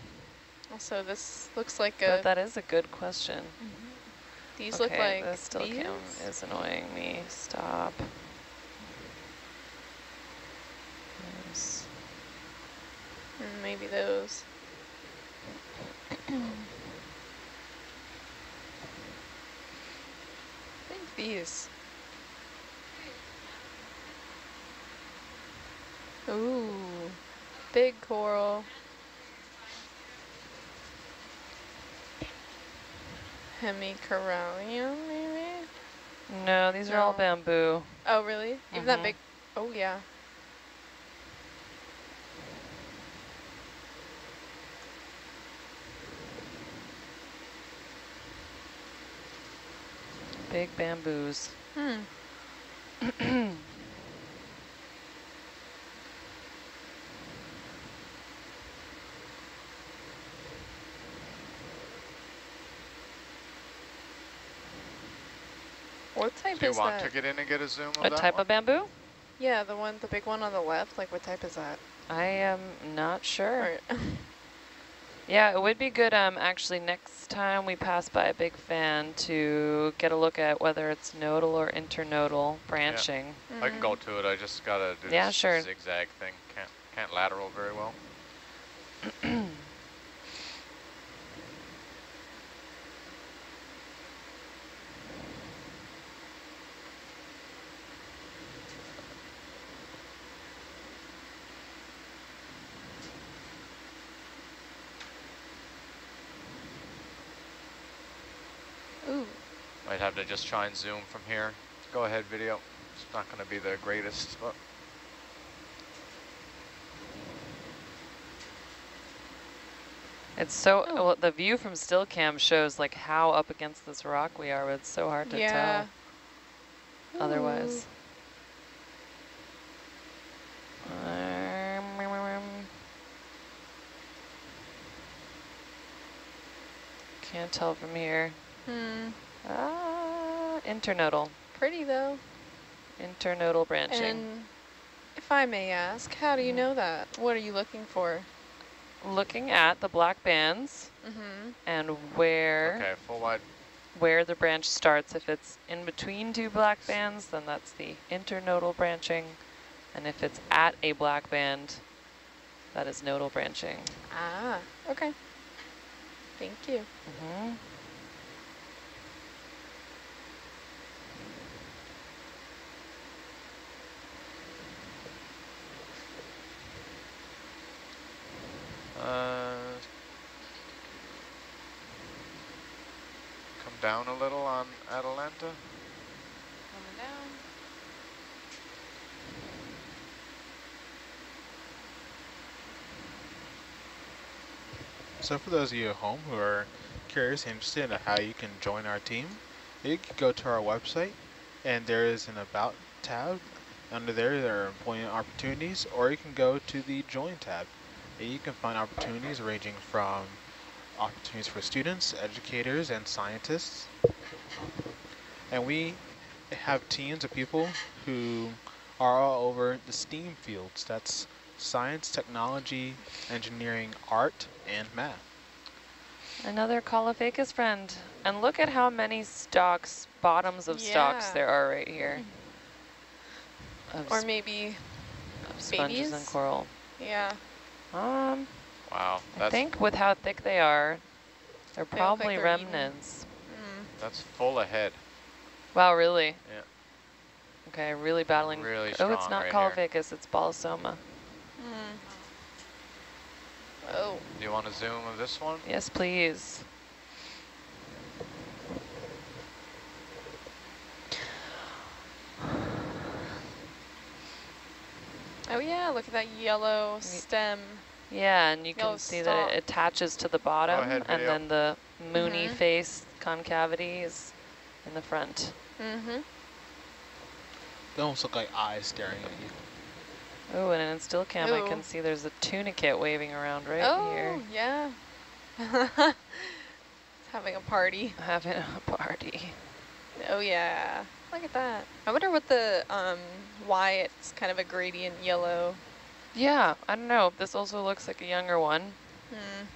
Also, this looks like But a. that is a good question. These okay, look like this still these. cam is annoying me. Stop. Yes. Maybe those. I think these. Ooh, big coral. Hemicorallium, maybe? No, these are all bamboo. Oh, really? Even that Mhm. big? Oh, yeah. Big bamboos. Hmm. What type Do you is want that? to get in and get a zoom of What type one? of bamboo? Yeah, the one, the big one on the left. Like, what type is that? I am not sure. Yeah, it would be good um, actually next time we pass by a big fan to get a look at whether it's nodal or internodal branching. Yeah, I can go to it. I just gotta do Yeah, this sure. zigzag thing. Can't can't lateral very well. Ooh. Might have to just try and zoom from here. Go ahead, video. It's not gonna be the greatest, but It's so, well, the view from still cam shows like how up against this rock we are, but it's so hard to Yeah. tell otherwise. Um, Can't tell from here. Hmm. Ah, internodal. Pretty though. Internodal branching. And if I may ask, how do you Mhm. know that? What are you looking for? Looking at the black bands Mm-hmm. and where okay, full wide. where the branch starts. If it's in between two black bands, then that's the internodal branching. And if it's at a black band, that is nodal branching. Ah, okay. Thank you. hmm Uh, come down a little on Atalanta. Coming down. So for those of you at home who are curious and interested in how you can join our team, you can go to our website and there is an About tab. Under there, there are employment opportunities, or you can go to the Join tab. And you can find opportunities ranging from opportunities for students, educators, and scientists. And we have teams of people who are all over the STEAM fields. That's science, technology, engineering, art, and math. Another Caulophacus friend. And look at how many stalks, bottoms of stalks there are right here. Of Or maybe of sponges and babies? coral. Yeah. Um, Wow, I think with how thick they are, they're They look like probably they're remnants. Mm. that's full ahead. Wow, really? Yeah. Okay, really battling. Really oh, it's not right Caulophacus, it's Bolosoma. Mm. Oh. Do you want to zoom of this one? Yes, please. Oh yeah, look at that yellow stem. Yeah, and you Yellow can see that it attaches to the bottom, ahead, and video. then the moony Mhm. face concavity is in the front. Mm-hmm. They almost look like eyes staring at you. Oh, and in still cam, I can see there's a tunicate waving around right oh, here. Oh, yeah. it's having a party. Having a party. Oh yeah. Look at that. I wonder what the um why it's kind of a gradient yellow. Yeah, I don't know. This also looks like a younger one. Hmm.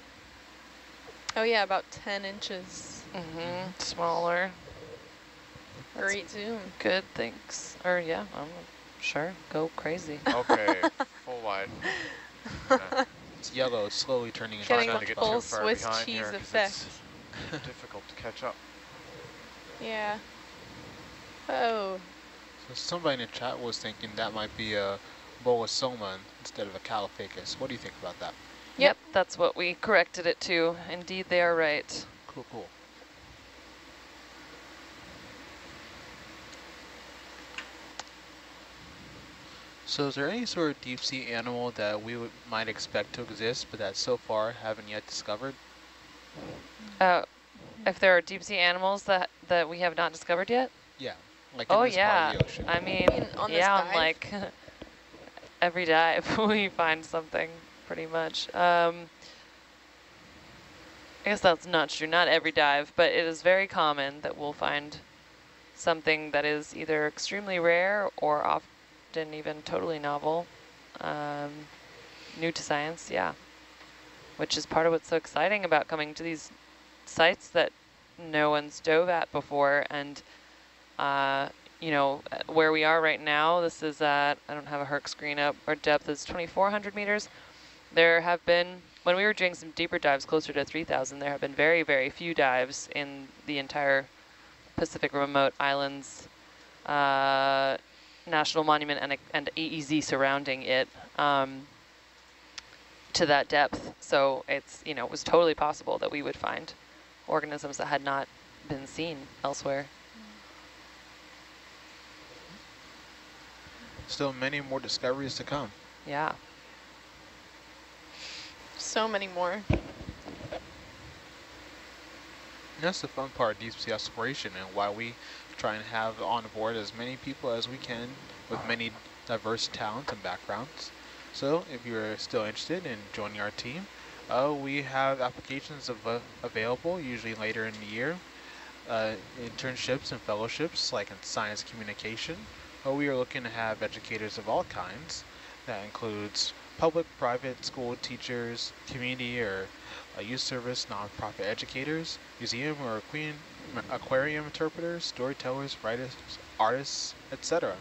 Oh yeah, about 10 inches. Mm-hmm. Smaller. That's Great zoom. Good, thanks. Or yeah, I'm sure. Go crazy. Okay, full wide. Uh, It's yellow. Slowly turning into Getting a to get full too far Swiss behind cheese here 'cause effect. It's difficult to catch up. Yeah. Oh. So somebody in the chat was thinking that might be a Bolosoma instead of a Caulophacus. What do you think about that? Yep, that's what we corrected it to. Indeed, they are right. Cool, cool. So is there any sort of deep sea animal that we would, might expect to exist, but that so far haven't yet discovered? Uh, if there are deep sea animals that that we have not discovered yet? Yeah, like in oh this yeah. part of the ocean. I mean, mean on this yeah, on dive? like every dive we find something pretty much. Um, I guess that's not true. Not every dive, but it is very common that we'll find something that is either extremely rare or often even totally novel, um, new to science. Yeah, which is part of what's so exciting about coming to these sites that no one's dove at before and uh, you know, uh, where we are right now, this is at, I don't have a Herc screen up, our depth is 2,400 meters. There have been, when we were doing some deeper dives closer to 3,000, there have been very, very few dives in the entire Pacific remote islands, uh, national monument and, and EEZ surrounding it um, to that depth. So it's, you know, it was totally possible that we would find organisms that had not been seen elsewhere. Still many more discoveries to come. Yeah. So many more. And that's the fun part of deep sea exploration and why we try and have on board as many people as we can with many diverse talents and backgrounds. So if you're still interested in joining our team, uh, we have applications of, uh, available usually later in the year. Uh, internships and fellowships like in science communication. Uh, we are looking to have educators of all kinds. That includes public, private, school teachers, community or uh, youth service, nonprofit educators, museum or aquarium, aquarium interpreters, storytellers, writers, artists, etc.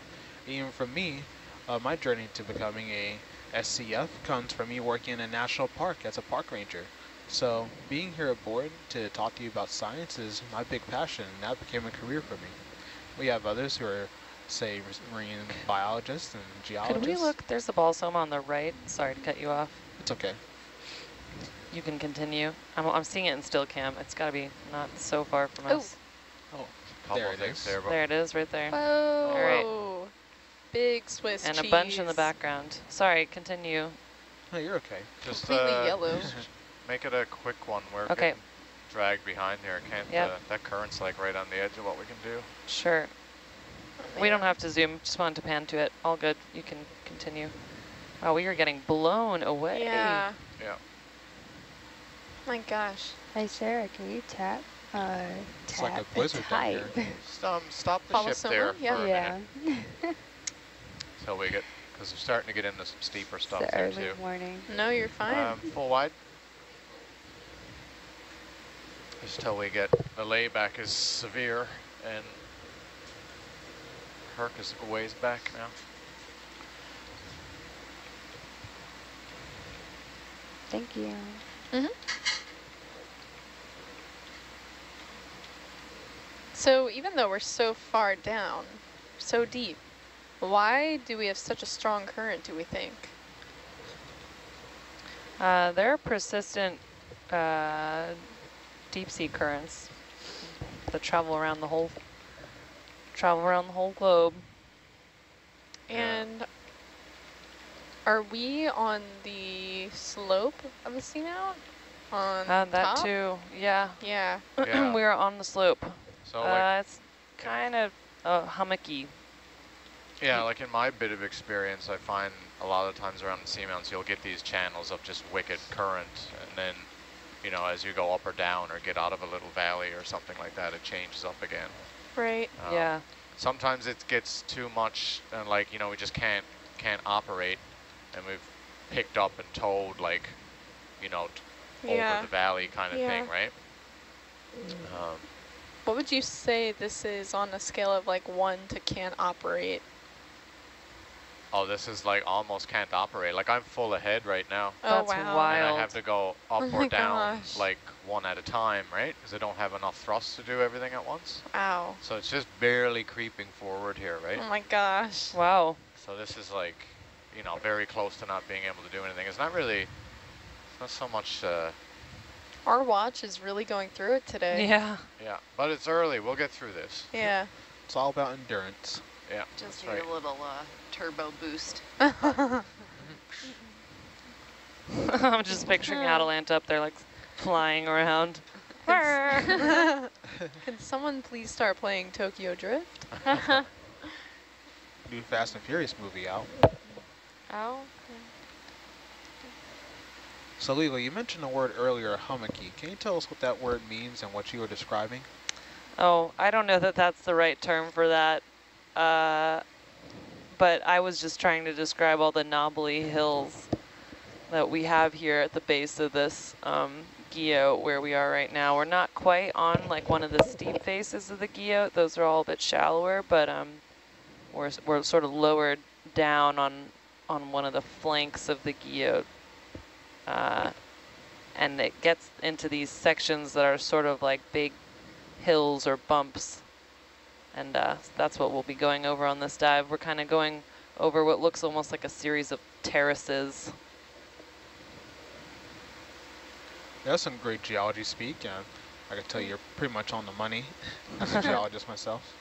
Even from me, uh, my journey to becoming a SCF comes from me working in a national park as a park ranger. So being here aboard to talk to you about science is my big passion, and that became a career for me. We have others who are, say, marine biologists and geologists. Could we look? There's the balsam on the right. Sorry to cut you off. It's okay. You can continue. I'm, I'm seeing it in still cam. It's got to be not so far from Oh. us. Oh, there it is. there, but There it is, right there. Whoa. All right. Big Swiss And cheese. a bunch in the background. Sorry, continue. Oh, you're okay. just Completely uh, yellow. make it a quick one. We're Okay. getting dragged behind here. Can't Yep. uh, that current's like right on the edge of what we can do. Sure. We don't have to zoom. Just wanted to pan to it. All good. You can continue. Wow, we are getting blown away. Yeah. Yeah. My gosh. Hey Sarah, can you tap Uh, It's like a tap, blizzard down type. here. Um, stop the Follow ship someone, there yeah. for a Yeah. minute till we get, because we're starting to get into some steeper stuff the there early too. morning. No, you're fine. Um, full wide. Just till we get the layback is severe and Herc is a ways back now. Thank you. hmm So even though we're so far down, so deep, why do we have such a strong current, do we think? Uh, there are persistent uh, deep sea currents that travel around the whole travel around the whole globe. And are we on the slope of the seamount? On Uh, that top? too, yeah. Yeah. Yeah. we are on the slope. So uh, like, it's kind of uh, hummocky. yeah, like in my bit of experience, I find a lot of times around the seamounts, you'll get these channels of just wicked current, and then, you know, as you go up or down or get out of a little valley or something like that, it changes up again. Right. Um, yeah. Sometimes it gets too much, and like you know, we just can't can't operate, and we've picked up and towed like, you know, t- Yeah. over the valley kind of thing, Yeah. right? Um, What would you say this is on a scale of like one to can't operate? Oh, this is like almost can't operate. Like I'm full ahead right now. Oh, That's wow. And. I have to go up Oh or down gosh. like one at a time, right? Because I don't have enough thrust to do everything at once. Wow. So it's just barely creeping forward here, right? Oh my gosh. Wow. So this is like, you know, very close to not being able to do anything. It's not really, it's not so much, uh, Our watch is really going through it today. Yeah. yeah, but it's early. We'll get through this. Yeah. It's all about endurance. Yeah, Just need right. a little uh, turbo boost. I'm just picturing Atalanta up there like flying around. Can someone please start playing Tokyo Drift? New Fast and Furious movie out. Oh. So Lila, you mentioned the word earlier, hummocky. Can you tell us what that word means and what you were describing? Oh, I don't know that that's the right term for that. Uh, but I was just trying to describe all the knobbly hills that we have here at the base of this um, where we are right now. We're not quite on like one of the steep faces of the guyot. Those are all a bit shallower, but um, we're, we're sort of lowered down on, on one of the flanks of the guyot. Uh, and it gets into these sections that are sort of like big hills or bumps. And uh, that's what we'll be going over on this dive. We're kind of going over what looks almost like a series of terraces. That's some great geology speak, and I can tell you're pretty much on the money as a geologist myself.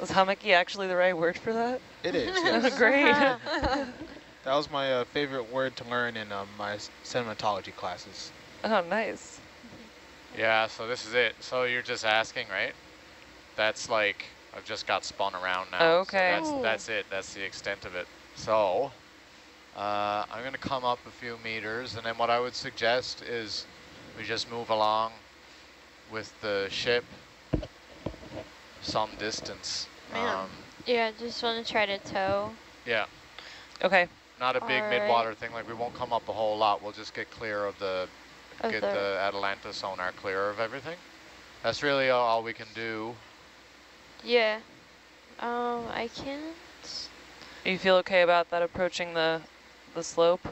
Was hummocky actually the right word for that? It is, yes. Great. That was my uh, favorite word to learn in um, my s- sedimentology classes. oh, nice. Yeah, so this is it. So you're just asking, right? That's like, I've just got spun around now. so Okay. that's, that's it. That's the extent of it. So uh, I'm going to come up a few meters, and then what I would suggest is we just move along with the ship some distance. Man. Um, Yeah, just want to try to tow. yeah, Okay. not a big Alright. mid-water thing. Like we won't come up a whole lot. We'll just get clear of the Of get the- the Atalanta sonar clear of everything. That's really all, all we can do. Yeah. Um, I can't. You feel okay about that approaching the the slope?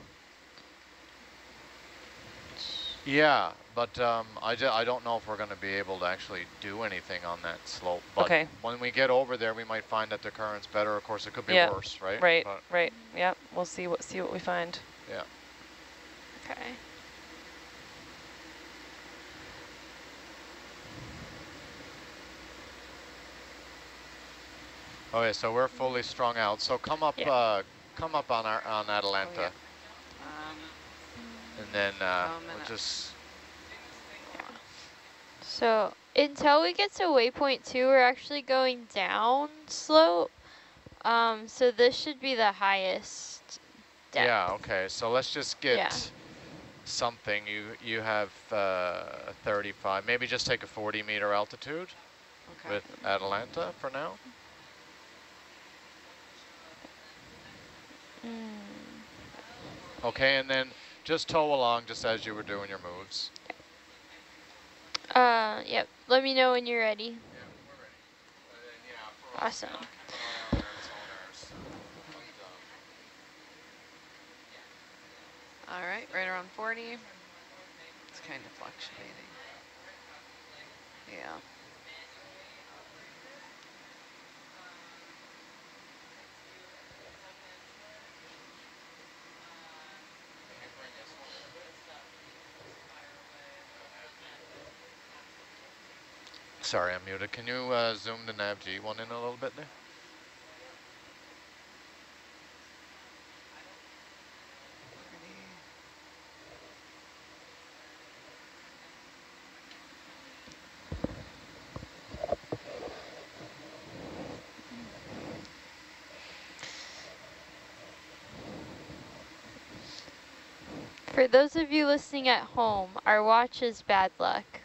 Yeah, but um, I, ju- I don't know if we're going to be able to actually do anything on that slope. But Okay. when we get over there, we might find that the current's better. Of course, it could be Yeah, worse, right? Right, But, right. Yeah, we'll see what see what we find. yeah. Okay. Okay, so we're fully strung out. So come up, Yeah. uh, come up on our on Atalanta, Um, and then uh, Oh, we'll minute. just So until we get to waypoint two, we're actually going down slope. Um, so this should be the highest depth. yeah. Okay, so let's just get Yeah. something. You you have uh, 35. Maybe just take a 40 meter altitude Okay. with Atalanta for now. Okay, and then just tow along just as you were doing your moves. Uh, yep. Let me know when you're ready. Awesome. All right, right around 40. It's kind of fluctuating. Yeah. Sorry, I'm muted. Can you uh, zoom the NavG one in a little bit there? For those of you listening at home, our watch is bad luck.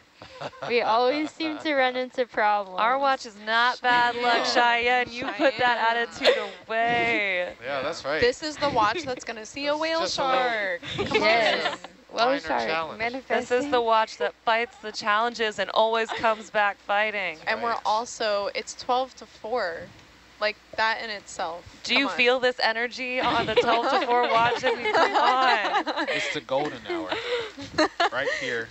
We always seem to run into problems. Our watch is not bad luck, Cheyenne. You put that attitude away. Yeah, that's right. This is the watch that's going to see a whale Just a shark. Come Yes. on. Well, Minor shark. This is the watch that fights the challenges and always comes back fighting. And we're also, it's 12 to 4. Like that in itself. Do Come you on. feel this energy on the 12 to 4 watch? I mean, come on. It's the golden hour, right here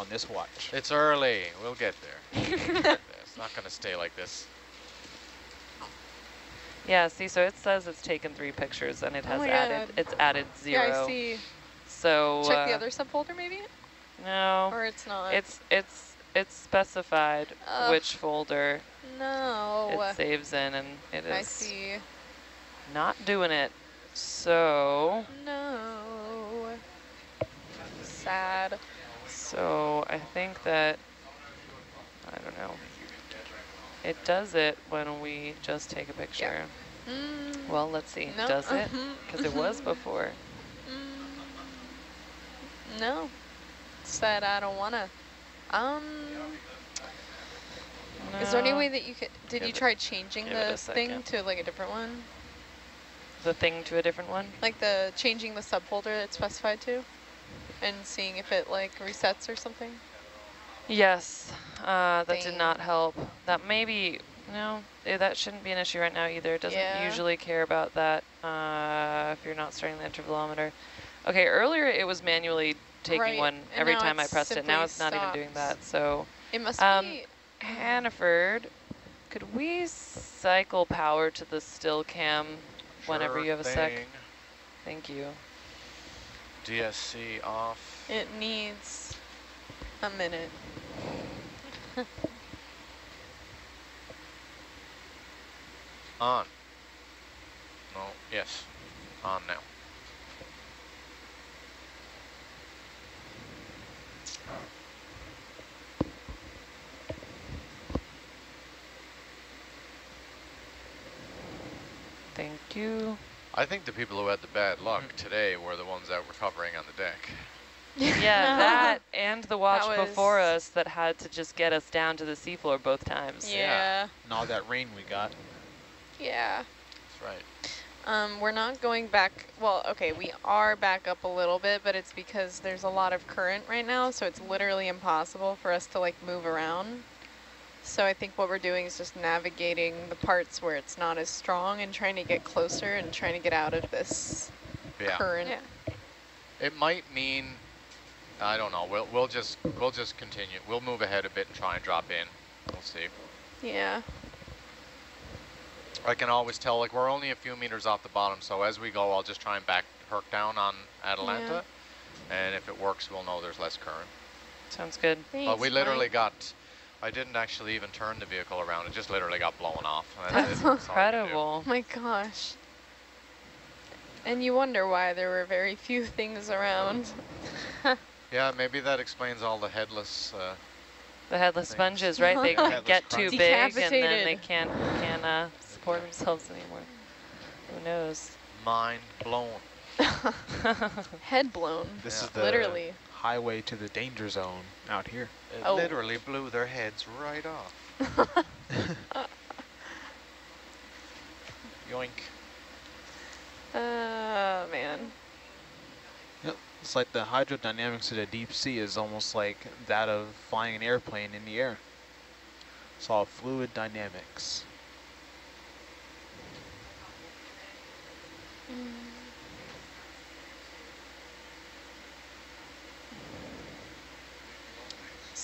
on this watch. It's early. We'll get there. We'll get. It's not going to stay like this. Yeah, see, so it says it's taken three pictures and it Oh has my added, God. it's added zero. Yeah, I see. So, Check the uh, other subfolder maybe? no, Or it's not? it's, it's, it's specified Ugh. which folder no. it saves in and it I is see. not doing it. So, No. Sad. So I think that, I don't know. It does it when we just take a picture. Mm, Well, let's see. No. Does it? Because it was before. mm, no. Said I don't wanna. Um. Is there any way that you could? Did Give you try changing it the thing to like a different one? The thing to a different one? Like the changing the subfolder it's specified to, and seeing if it like resets or something. Yes, uh, that did not help. That maybe, no, eh, that shouldn't be an issue right now either. It doesn't Yeah. usually care about that uh, if you're not starting the intervalometer. Okay, earlier it was manually taking Right, one every time I pressed it. Now simply it's not even doing that. So, It must Um, be. Hannaford, could we cycle power to the still cam whenever you have a sec? Thank you. DSC off. It needs a minute. On. No, yes. On now. Thank you. I think the people who had the bad luck today were the ones that were covering on the deck. Yeah, that and the watch That before us that had to just get us down to the seafloor both times. Yeah. And all that rain we got. Yeah. That's right. Um, we're not going back, well, okay, we are back up a little bit, but it's because there's a lot of current right now, so it's literally impossible for us to like move around. So I think what we're doing is just navigating the parts where it's not as strong and trying to get closer and trying to get out of this Yeah. current. It might mean, I don't know. We'll we'll just we'll just continue. We'll move ahead a bit and try and drop in. We'll see. Yeah. I can always tell like we're only a few meters off the bottom, so as we go, I'll just try and back herc down on Atalanta, and if it works, we'll know there's less current. Sounds good. But we literally got. I didn't actually even turn the vehicle around. It just literally got blown off. That's it. That's all we could do. Incredible. Oh my gosh. And you wonder why there were very few things around. Yeah, maybe that explains all the headless. Uh, The headless Things. sponges, right? They Headless get too crunch. big and then they can't can uh, support themselves anymore. Who knows? mind blown. Head blown. This Yeah. is the Literally. Highway to the danger zone out here. It Oh. literally blew their heads right off. Yoink. Oh, man. Yep. It's like the hydrodynamics of the deep sea is almost like that of flying an airplane in the air. It's all fluid dynamics. Mm.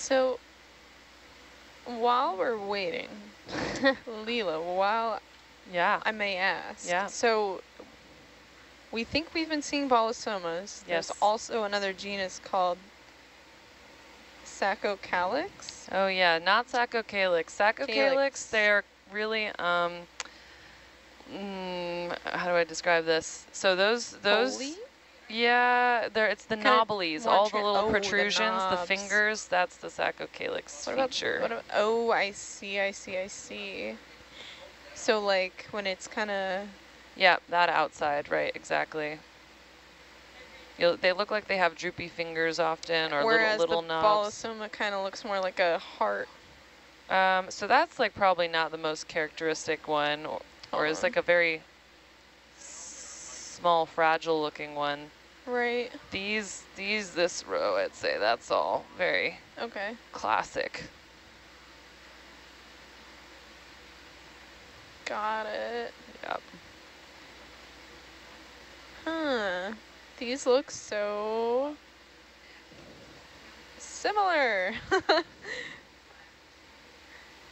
So, while we're waiting, Leela, while Yeah. I may ask, Yeah. so we think we've been seeing bolosomas. There's also another genus called Saccocalyx. Oh yeah, not Saccocalyx. Saccocalyx, they're really um mm, how do I describe this? So those those Foley? Yeah, there it's the knobblies, all the little oh, protrusions, the, knobs. fingers, that's the Saccocalyx What about, feature. about, oh, I see, I see, I see. So like when it's kind of, yeah, that outside, right, exactly. You'll, they look like they have droopy fingers often or whereas little the little knobs. bolosoma kind of looks more like a heart. Um, so that's like probably not the most characteristic one, or, or is like a very small, fragile looking one. Right, These, these, this row, I'd say that's all very okay. classic. Got it. Yep. Huh. These look so similar.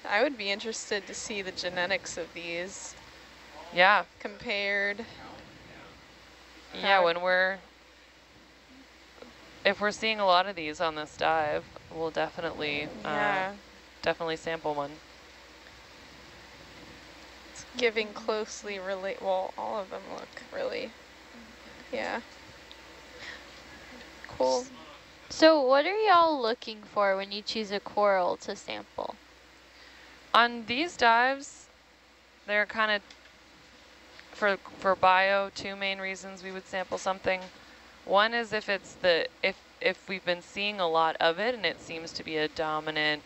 I would be interested to see the genetics of these Yeah, compared. yeah. When we're, if we're seeing a lot of these on this dive, we'll definitely, Yeah. uh, definitely sample one. It's giving closely relate. Well, all of them look really. Yeah. Cool. So what are y'all looking for when you choose a coral to sample? On these dives, they're kind of, for, for bio, two main reasons we would sample something. One is if it's the, if, if we've been seeing a lot of it and it seems to be a dominant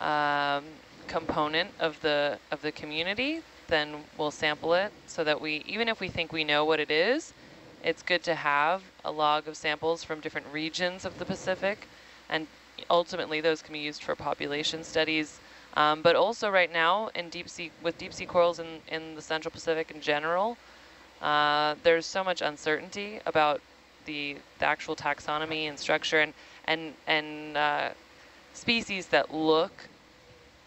um, component of the, of the community, then we'll sample it so that we, even if we think we know what it is, it's good to have a log of samples from different regions of the Pacific. And ultimately those can be used for population studies. Um, but also right now in deep sea, with deep sea corals in, in the Central Pacific in general, uh, there's so much uncertainty about the, the actual taxonomy and structure and, and, and uh, species that look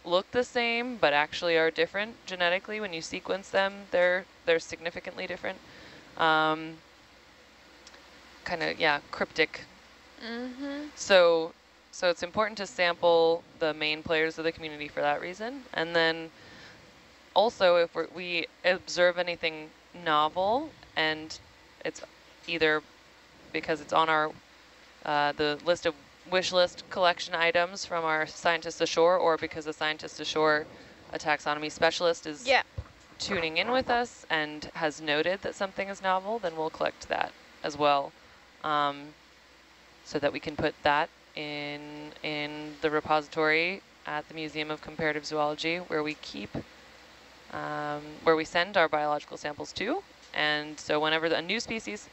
look the same but actually are different genetically when you sequence them they're they're significantly different um, kind of yeah cryptic Mm-hmm. so, so it's important to sample the main players of the community for that reason. And then also if we observe anything novel and it's either because it's on our, uh, the list of wish list collection items from our scientists ashore or because a scientist ashore, a taxonomy specialist is Yeah. tuning in with us and has noted that something is novel, then we'll collect that as well. Um, so that we can put that in in the repository at the Museum of Comparative Zoology where we keep um, where we send our biological samples to and so whenever a new species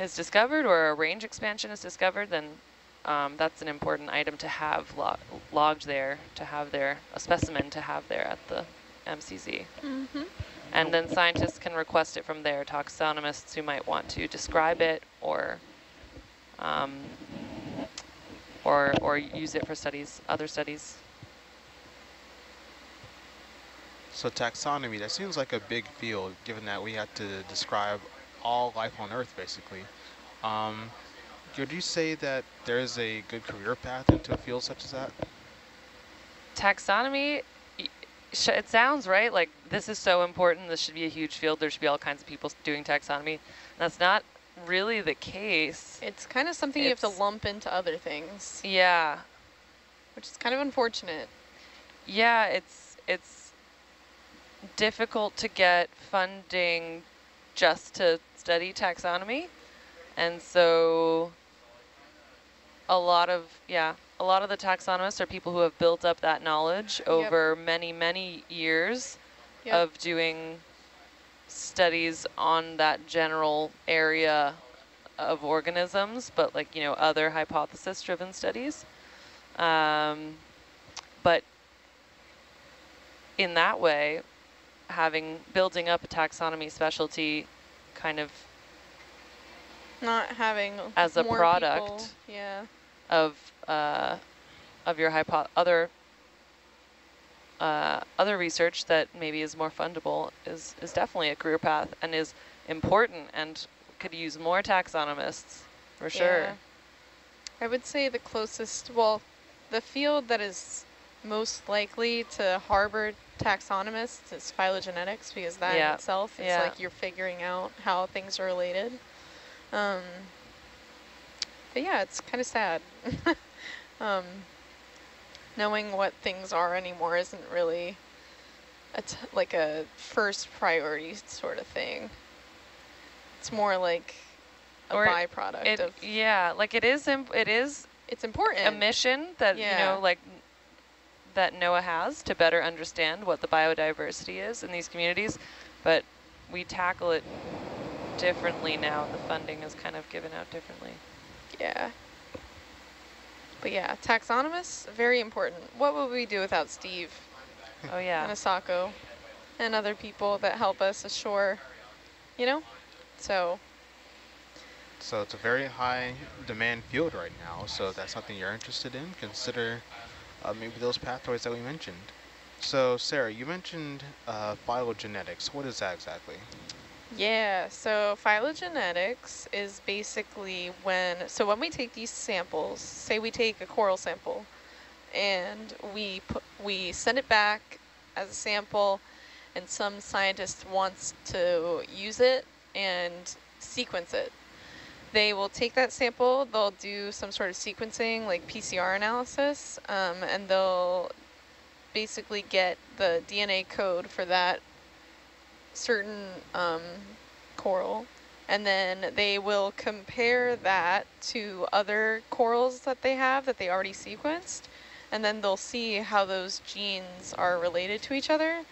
is discovered or a range expansion is discovered then um, that's an important item to have lo logged there to have there a specimen to have there at the MCZ Mm-hmm. and then scientists can request it from there, taxonomists who might want to describe it or um, or or use it for studies, other studies. So taxonomy, that seems like a big field, given that we had to describe all life on Earth, basically. Um, would you say that there's a good career path into a field such as that? Taxonomy, it sounds right, like this is so important, this should be a huge field, there should be all kinds of people doing taxonomy. That's not really the case. It's kind of something you have to lump into other things, Yeah, which is kind of unfortunate. yeah, it's it's difficult to get funding just to study taxonomy. And so a lot of, yeah, a lot of the taxonomists are people who have built up that knowledge Yep. over many, many years Yep. of doing studies on that general area of organisms, but like, you know, other hypothesis-driven studies. Um, but in that way, having, building up a taxonomy specialty kind of Not having as a product people, yeah. of uh, of your hypo other uh, other research that maybe is more fundable is is definitely a career path and is important and could use more taxonomists for sure. Yeah. I would say the closest, well, the field that is most likely to harbor taxonomists it's phylogenetics because that Yeah. in itself is Yeah. like you're figuring out how things are related. Um, but yeah, it's kind of sad. um, knowing what things are anymore isn't really a t like a first priority sort of thing. It's more like a Or byproduct It, of yeah, like it is imp it is it's important. a mission that you know like that NOAA has to better understand what the biodiversity is in these communities, but we tackle it differently now. The funding is kind of given out differently. Yeah. But yeah, taxonomists, very important. What would we do without Steve Oh yeah. and Asako and other people that help us ashore, you know? So, So it's a very high demand field right now. So if that's something you're interested in, consider uh, maybe those pathways that we mentioned. So Sarah, you mentioned uh, phylogenetics. What is that exactly? yeah, so phylogenetics is basically when, so when we take these samples, say we take a coral sample and we put, we send it back as a sample and some scientist wants to use it and sequence it. They will take that sample, they'll do some sort of sequencing, like PCR analysis, um, and they'll basically get the DNA code for that certain um, coral. And then they will compare that to other corals that they have that they already sequenced. And then they'll see how those genes are related to each other.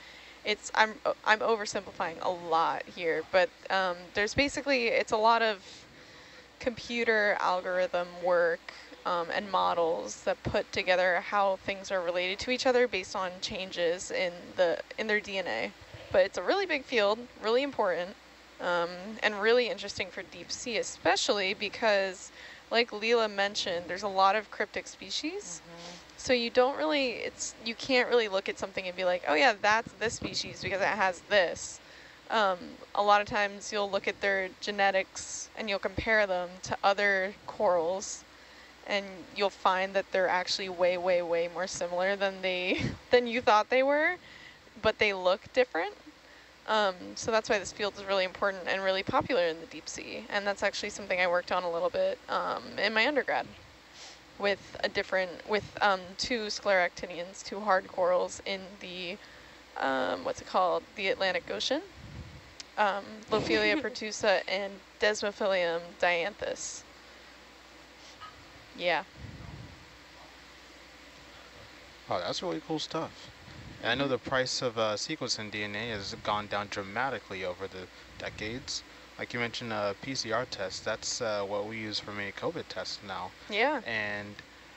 It's I'm I'm oversimplifying a lot here, but um, there's basically it's a lot of computer algorithm work um, and models that put together how things are related to each other based on changes in the in their DNA. But it's a really big field, really important, um, and really interesting for deep sea, especially because, like Leela mentioned, there's a lot of cryptic species. So you don't really, it's you can't really look at something and be like, oh yeah, that's this species because it has this. Um, a lot of times you'll look at their genetics and you'll compare them to other corals and you'll find that they're actually way, way, way more similar than they than you thought they were, but they look different. Um, so that's why this field is really important and really popular in the deep sea. And that's actually something I worked on a little bit um, in my undergrad with a different, with um, two scleractinians, two hard corals in the, um, what's it called, the Atlantic Ocean. Um, Lophelia pertusa and Desmophyllum dianthus. Yeah. Oh, that's really cool stuff. And I know the price of uh, sequencing DNA has gone down dramatically over the decades. Like you mentioned, a PCR test, that's uh, what we use for many COVID tests now. Yeah. And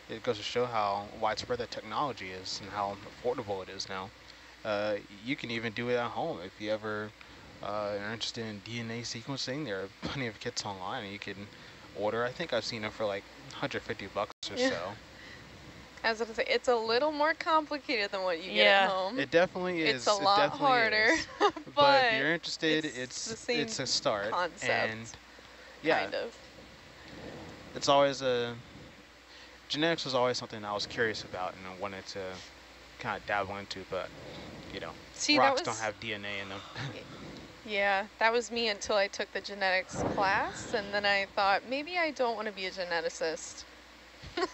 it goes to show how widespread that technology is and how affordable it is now. Uh, you can even do it at home if you ever uh, are interested in DNA sequencing. There are plenty of kits online you can order. I think I've seen them for like 150 bucks or Yeah. so. As I say, it's a little more complicated than what you get Yeah. at home. It definitely is. It's a it lot definitely harder, but, but if you're interested, it's it's the it's, a start. concept, And yeah, kind of. it's always a genetics was always something I was curious about and I wanted to kind of dabble into, but you know, See, rocks was- don't have DNA in them. Yeah, that was me until I took the genetics class, and then I thought maybe I don't want to be a geneticist.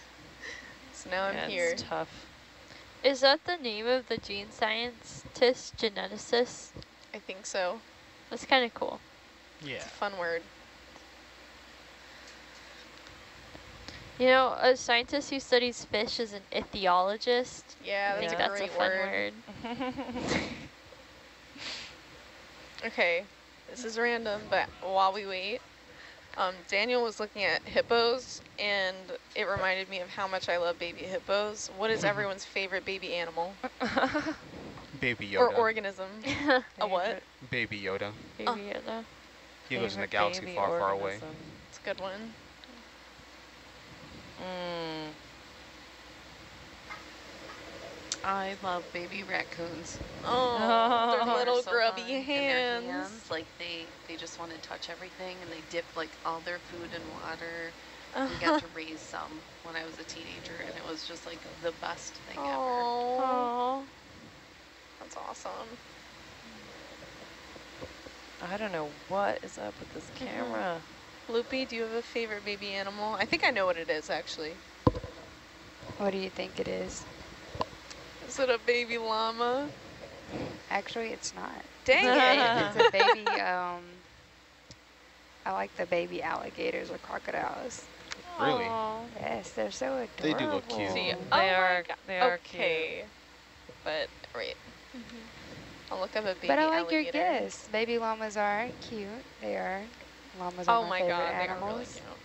so now I'm Yeah, here. it's tough. Is that the name of the gene scientist, geneticist? I think so. That's kind of cool. Yeah. It's a fun word. You know, a scientist who studies fish is an ichthyologist. Yeah, I that's think a that's great a fun word. word. Okay, this is random, but while we wait, um, Daniel was looking at hippos, and it reminded me of how much I love baby hippos. What is everyone's favorite baby animal Baby Yoda. or organism? a what? Baby Yoda. Baby Yoda. He lives in a galaxy baby far, far away. It's a good one. Mm. I love baby raccoons. Oh, their They're little so grubby fun. hands. hands. Like they, they just want to touch everything and they dip like all their food in water. We got to raise some when I was a teenager and it was just like the best thing ever. Oh, that's awesome. I don't know what is up with this Mm-hmm. camera. Loopy, do you have a favorite baby animal? I think I know what it is, actually. What do you think it is? Is it a baby llama? Actually, it's not. Dang it. it's a baby, um, I like the baby alligators or crocodiles. Really? Yes, they're so adorable. They do look cute. See, They oh my are- God. they are okay. But, wait. I'll look up a baby But I like alligator. your guess. Baby llamas are cute. They are. Llamas are Oh my, my favorite god, they are animals. really cute.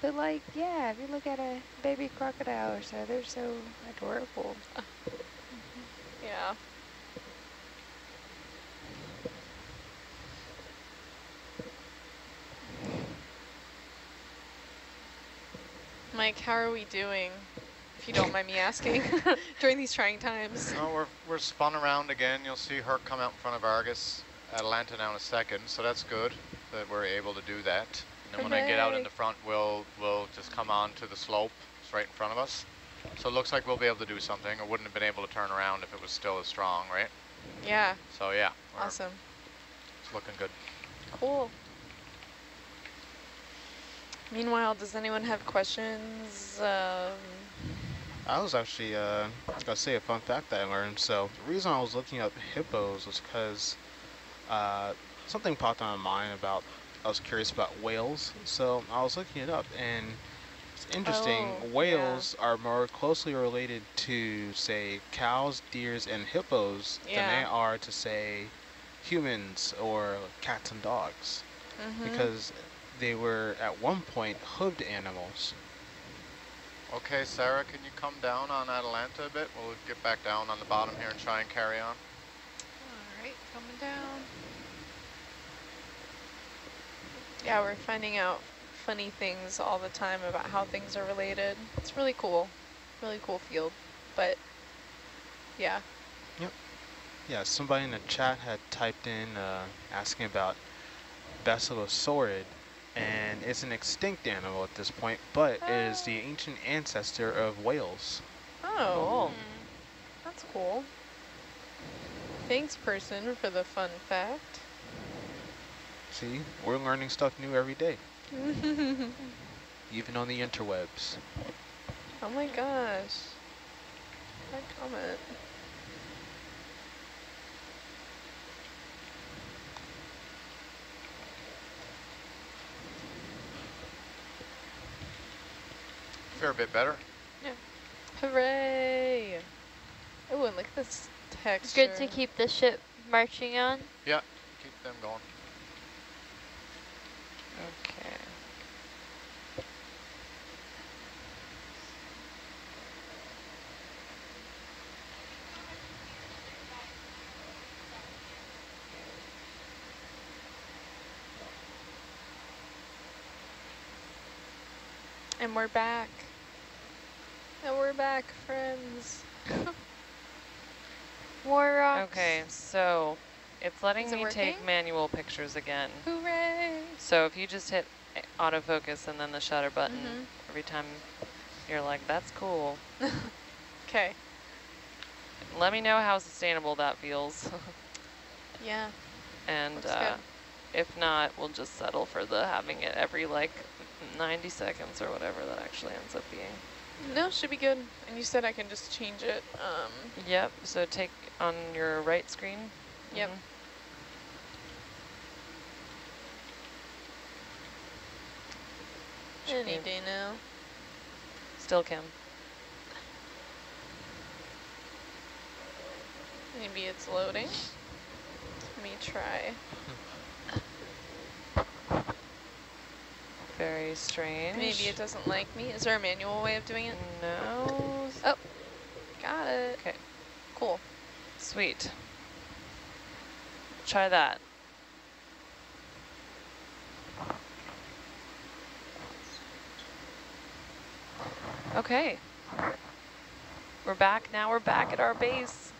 But like, yeah, if you look at a baby crocodile or so, they're so adorable. Yeah. Mike, how are we doing? If you don't mind me asking, during these trying times. No, we're, we're spun around again. You'll see her come out in front of Argus, Atalanta now in a second, so that's good that we're able to do that. And then when I get out in the front, we'll, we'll just come on to the slope. It's right in front of us. So it looks like we'll be able to do something. I wouldn't have been able to turn around if it was still as strong, right? Yeah, So yeah, awesome. it's looking good. Cool. Meanwhile, does anyone have questions? Um, I was actually uh, gonna say a fun fact that I learned. So the reason I was looking up hippos was because uh, something popped on my mind about I was curious about whales. So I was looking it up, and it's interesting. Oh, yeah. whales are more closely related to say cows, deers, and hippos than they are to say humans or cats and dogs, mhm. because they were at one point hooved animals. Okay, Sarah, can you come down on Atalanta a bit? We'll get back down on the bottom here and try and carry on. All right, coming down. Yeah, we're finding out funny things all the time about how things are related. It's really cool. Really cool field. But, yeah. Yep. Yeah, somebody in the chat had typed in uh, asking about Basilosaurid, and it's an extinct animal at this point, but it is the ancient ancestor of whales. Oh, that's cool. Thanks, person, for the fun fact. See, we're learning stuff new every day, even on the interwebs. oh my gosh. That comment. Fair bit better. Yeah. Hooray! Oh, and look at this It's texture. good to keep the ship marching on. Yeah, keep them going. Okay. And we're back. And we're back, friends. More rocks. Okay, so it's letting it me take manual pictures again. Hooray! So if you just hit autofocus and then the shutter button Mhm. every time you're like, that's cool. Okay. Let me know how sustainable that feels. Yeah. and uh, if not, we'll just settle for the having it every like 90 seconds or whatever that actually ends up being. No, should be good. And you said I can just change it. Um, Yep, so take on your right screen. Yep. Mhm. Any day now. Still Kim. Maybe it's loading. Let me try. Very strange. Maybe it doesn't like me. Is there a manual way of doing it? No. Oh, got it. Okay. Cool. Sweet. Try that. Okay. We're back. Now we're back at our base.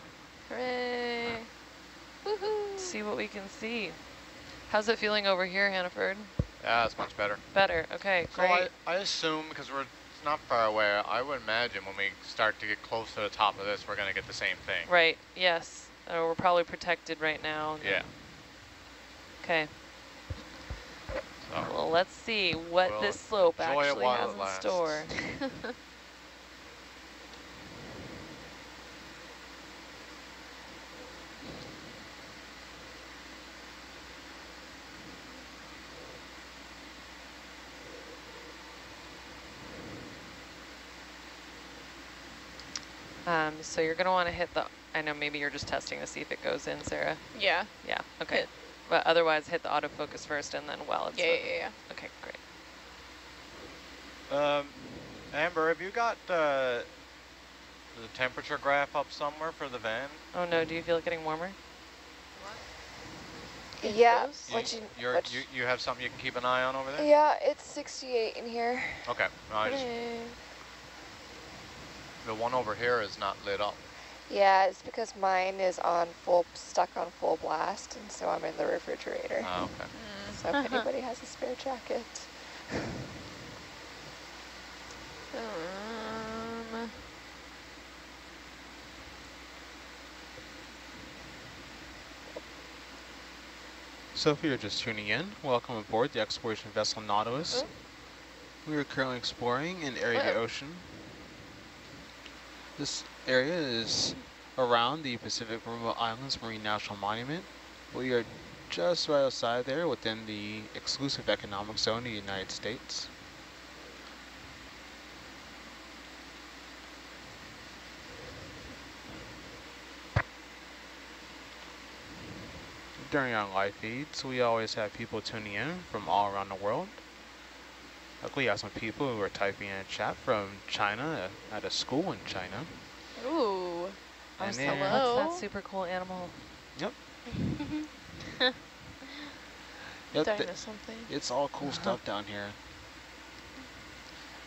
Hooray. Woohoo. See what we can see. How's it feeling over here, Hannaford? Yeah, it's much better. Better. Okay, great. So I. I assume, because we're not far away, I would imagine when we start to get close to the top of this, we're going to get the same thing. Right. Yes. Uh, we're probably protected right now. Yeah. Okay. So Well, let's see what We'll this slope actually has in store. Um, so you're going to want to hit the, I know maybe you're just testing to see if it goes in, Sarah. Yeah. Yeah, okay. Hit. But otherwise hit the autofocus first and then while it's Yeah, up. yeah, yeah. Okay, great. Um, Amber, have you got uh, the temperature graph up somewhere for the van? Oh no, do you feel it getting warmer? Yeah, You, what you, you're, what you, you have something you can keep an eye on over there? yeah, it's 68 in here. Okay. No, I just, the one over here is not lit up. Yeah, it's because mine is on full, stuck on full blast, and so I'm in the refrigerator. Oh, okay. So if anybody has a spare jacket. Um, So if you're just tuning in, welcome aboard the exploration vessel Nautilus. We are currently exploring an area of the Uh-oh. ocean. This area is around the Pacific Remote Islands Marine National Monument. We are just right outside there within the exclusive economic zone of the United States. During our live feeds, we always have people tuning in from all around the world. Luckily, we have some people who are typing in a chat from China, uh, at a school in China. ooh. And so then- hello. What's that super cool animal? Yep. Yep, Dino something. it's all cool stuff down here.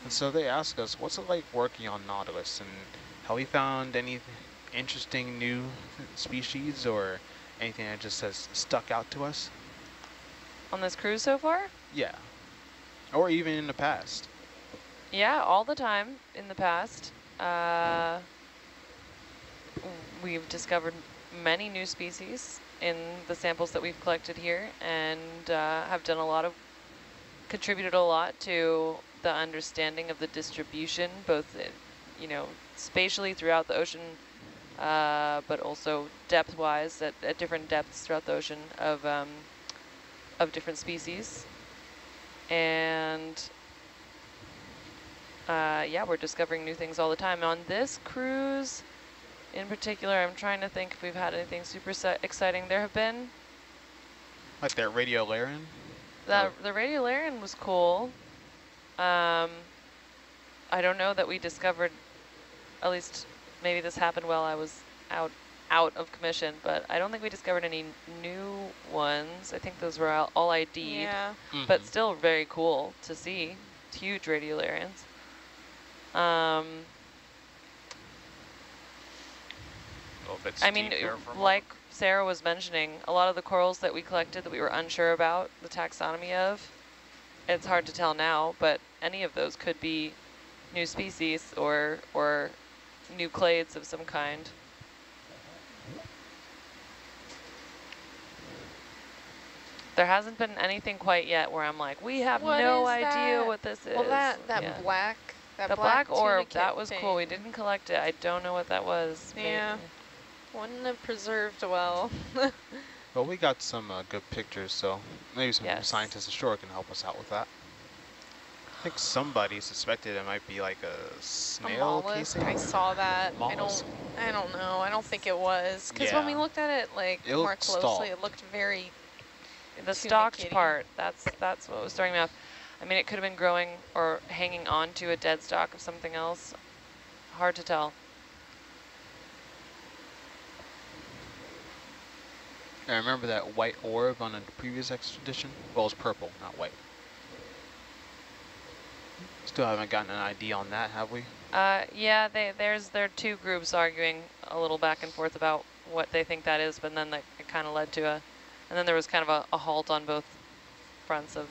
And so they ask us, what's it like working on Nautilus? And have we found any interesting new species or anything that just has stuck out to us? On this cruise so far? Yeah. Or even in the past. Yeah, all the time in the past. Uh, we've discovered many new species in the samples that we've collected here and uh, have done a lot of, contributed a lot to the understanding of the distribution, both, uh, you know, spatially throughout the ocean, uh, but also depth-wise at, at different depths throughout the ocean of, um, of different species. And uh, yeah, we're discovering new things all the time. On this cruise in particular, I'm trying to think if we've had anything super exciting. There have been, Like that radiolarian? the, the radiolarian was cool. Um, I don't know that we discovered, at least maybe this happened while I was out out of commission, but I don't think we discovered any new ones. I think those were all, all ID'd, Yeah. but Mhm. still very cool to see. Huge radiolarians. Um, Well, if it's I mean, steep here for a like Sarah was mentioning, a lot of the corals that we collected that we were unsure about the taxonomy of, it's hard to tell now, but any of those could be new species or or new clades of some kind. There hasn't been anything quite yet where I'm like, we have What no idea that? what this is. Well, that that Yeah. black, that the black, orb, that was cool. We didn't collect it. I don't know what that was. Maybe- Yeah. Wouldn't have preserved well. Well, we got some uh, good pictures, so maybe some Yes. scientists ashore can help us out with that. I think somebody suspected it might be like a A snail mollusk. casing. I saw that. I don't. I don't know. I don't think it was because when we looked at it like It more closely, stalked. it looked very. The stalked part, that's that's what was throwing me off. I mean, it could have been growing or hanging on to a dead stalk of something else. Hard to tell. I remember that white orb on a previous expedition. Well, it's purple, not white. Still haven't gotten an ID on that, have we? Uh, yeah, they, there's there are two groups arguing a little back and forth about what they think that is, but then that it kind of led to a, and then there was kind of a, a halt on both fronts of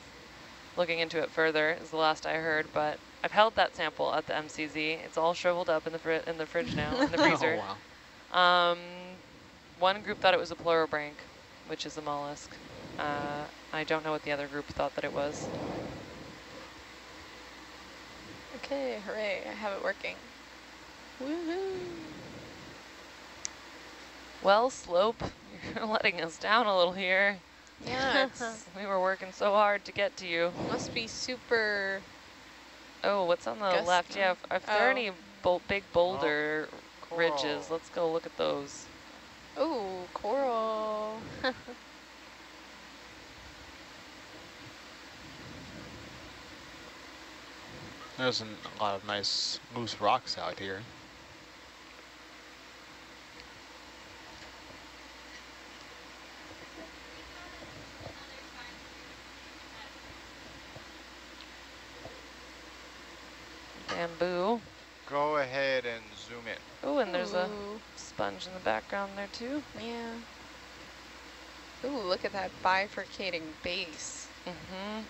looking into it further. Is the last I heard, but I've held that sample at the MCZ. It's all shriveled up in the fri in the fridge now, in the freezer. Oh, wow. Um, one group thought it was a pleurobranch, which is a mollusk. Uh, I don't know what the other group thought that it was. Okay, hooray! I have it working. Woohoo! Well, Slope, you're letting us down a little here. Yeah, it's we were working so hard to get to you. must be super. Oh, what's on the left? Yeah, if, if there are Oh. any bol big boulder oh, coral. ridges, let's go look at those. Oh, coral. There's an, a lot of nice loose rocks out here. Bamboo. Go ahead and zoom in. Oh, and there's a Ooh. sponge in the background there too. Yeah. Ooh, look at that bifurcating base. Mm-hmm.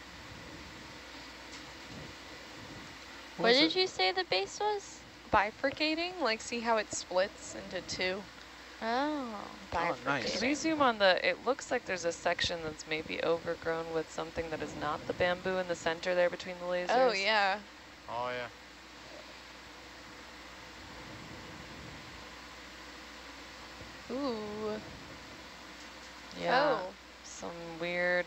What did you say the base was? Bifurcating? Like, see how it splits into two? Oh. Oh, nice. If we zoom on the, it looks like there's a section that's maybe overgrown with something that is not the bamboo in the center there between the lasers. Oh, yeah. Oh yeah. Ooh. Yeah. Oh. Some weird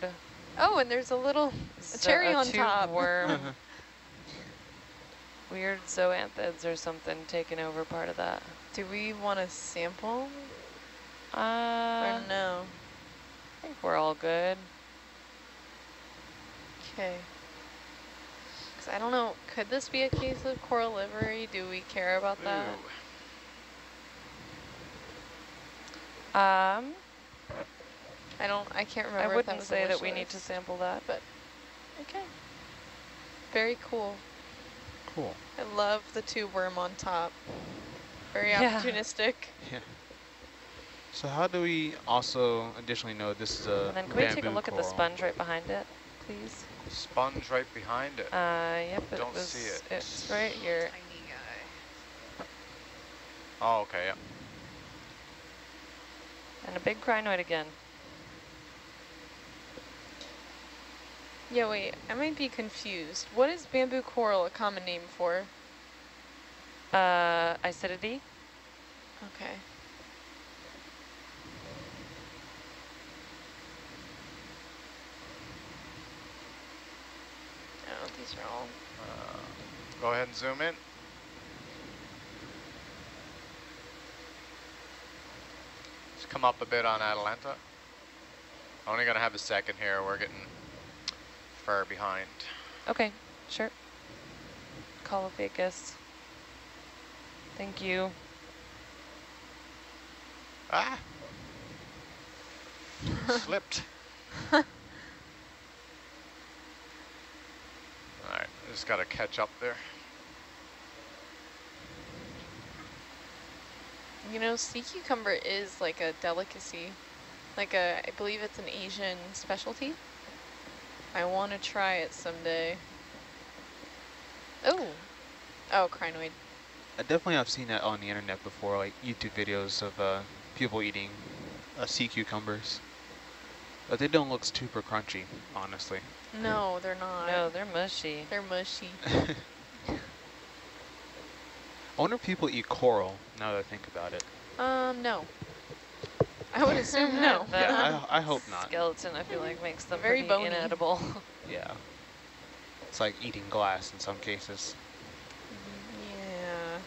Oh, and there's a little a cherry a on tube top. worm. weird zoanthids or something taking over part of that. Do we want to sample? Uh, or no? I think we're all good. Okay. Because I don't know, could this be a case of coral livery? Do we care about that? Um, I don't, I can't remember I if that wouldn't was a say that we need to sample that. But, okay. Very cool. Cool. I love the tube worm on top. Very Yeah. opportunistic. Yeah. So how do we also additionally know this is a And then can we take a bamboo look at the sponge right behind it, please? Sponge right behind it. Uh, yep, it Don't was, see it. It's right here. Tiny guy. Oh, okay, yeah. And a big crinoid again. Yeah, wait, I might be confused. What is bamboo coral a common name for? Uh, Isididae. Okay. Oh, these are all. Uh, go ahead and zoom in. Just come up a bit on Atalanta. Only gonna have a second here. We're getting far behind. Okay, sure. Colophacus. Thank you. Ah! Slipped. Alright, just gotta catch up there. You know, sea cucumber is like a delicacy. Like a, I believe it's an Asian specialty. I want to try it someday. Oh. Oh, crinoid. I definitely have seen that on the internet before, like YouTube videos of uh, people eating uh, sea cucumbers. But they don't look super crunchy, honestly. No, they're not. No, they're mushy. They're mushy. I wonder if people eat coral, now that I think about it. Um, no. I would assume no. Yeah, I, I hope not. skeleton, I feel like, makes them Very pretty bony. inedible. Yeah. it's like eating glass in some cases. Yeah.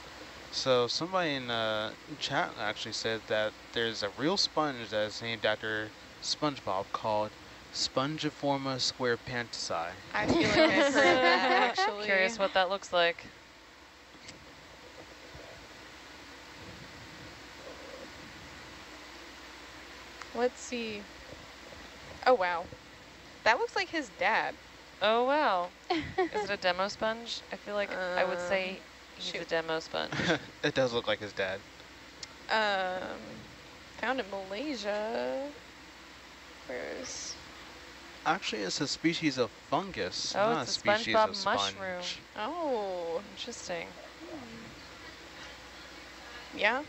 So somebody in uh, chat actually said that there's a real sponge that's named after SpongeBob called Spongiforma squarepantsii. I feel like I've heard that actually. Curious what that looks like. Let's see. Oh wow. That looks like his dad. Oh wow. Is it a demosponge? I feel like I would say Um, he's shoot. a demo sponge. it does look like his dad. Um, found in Malaysia. Where's? Actually, it's a species of fungus, Oh, not it's a a species SpongeBob of sponge. mushroom. Oh, Interesting. yeah.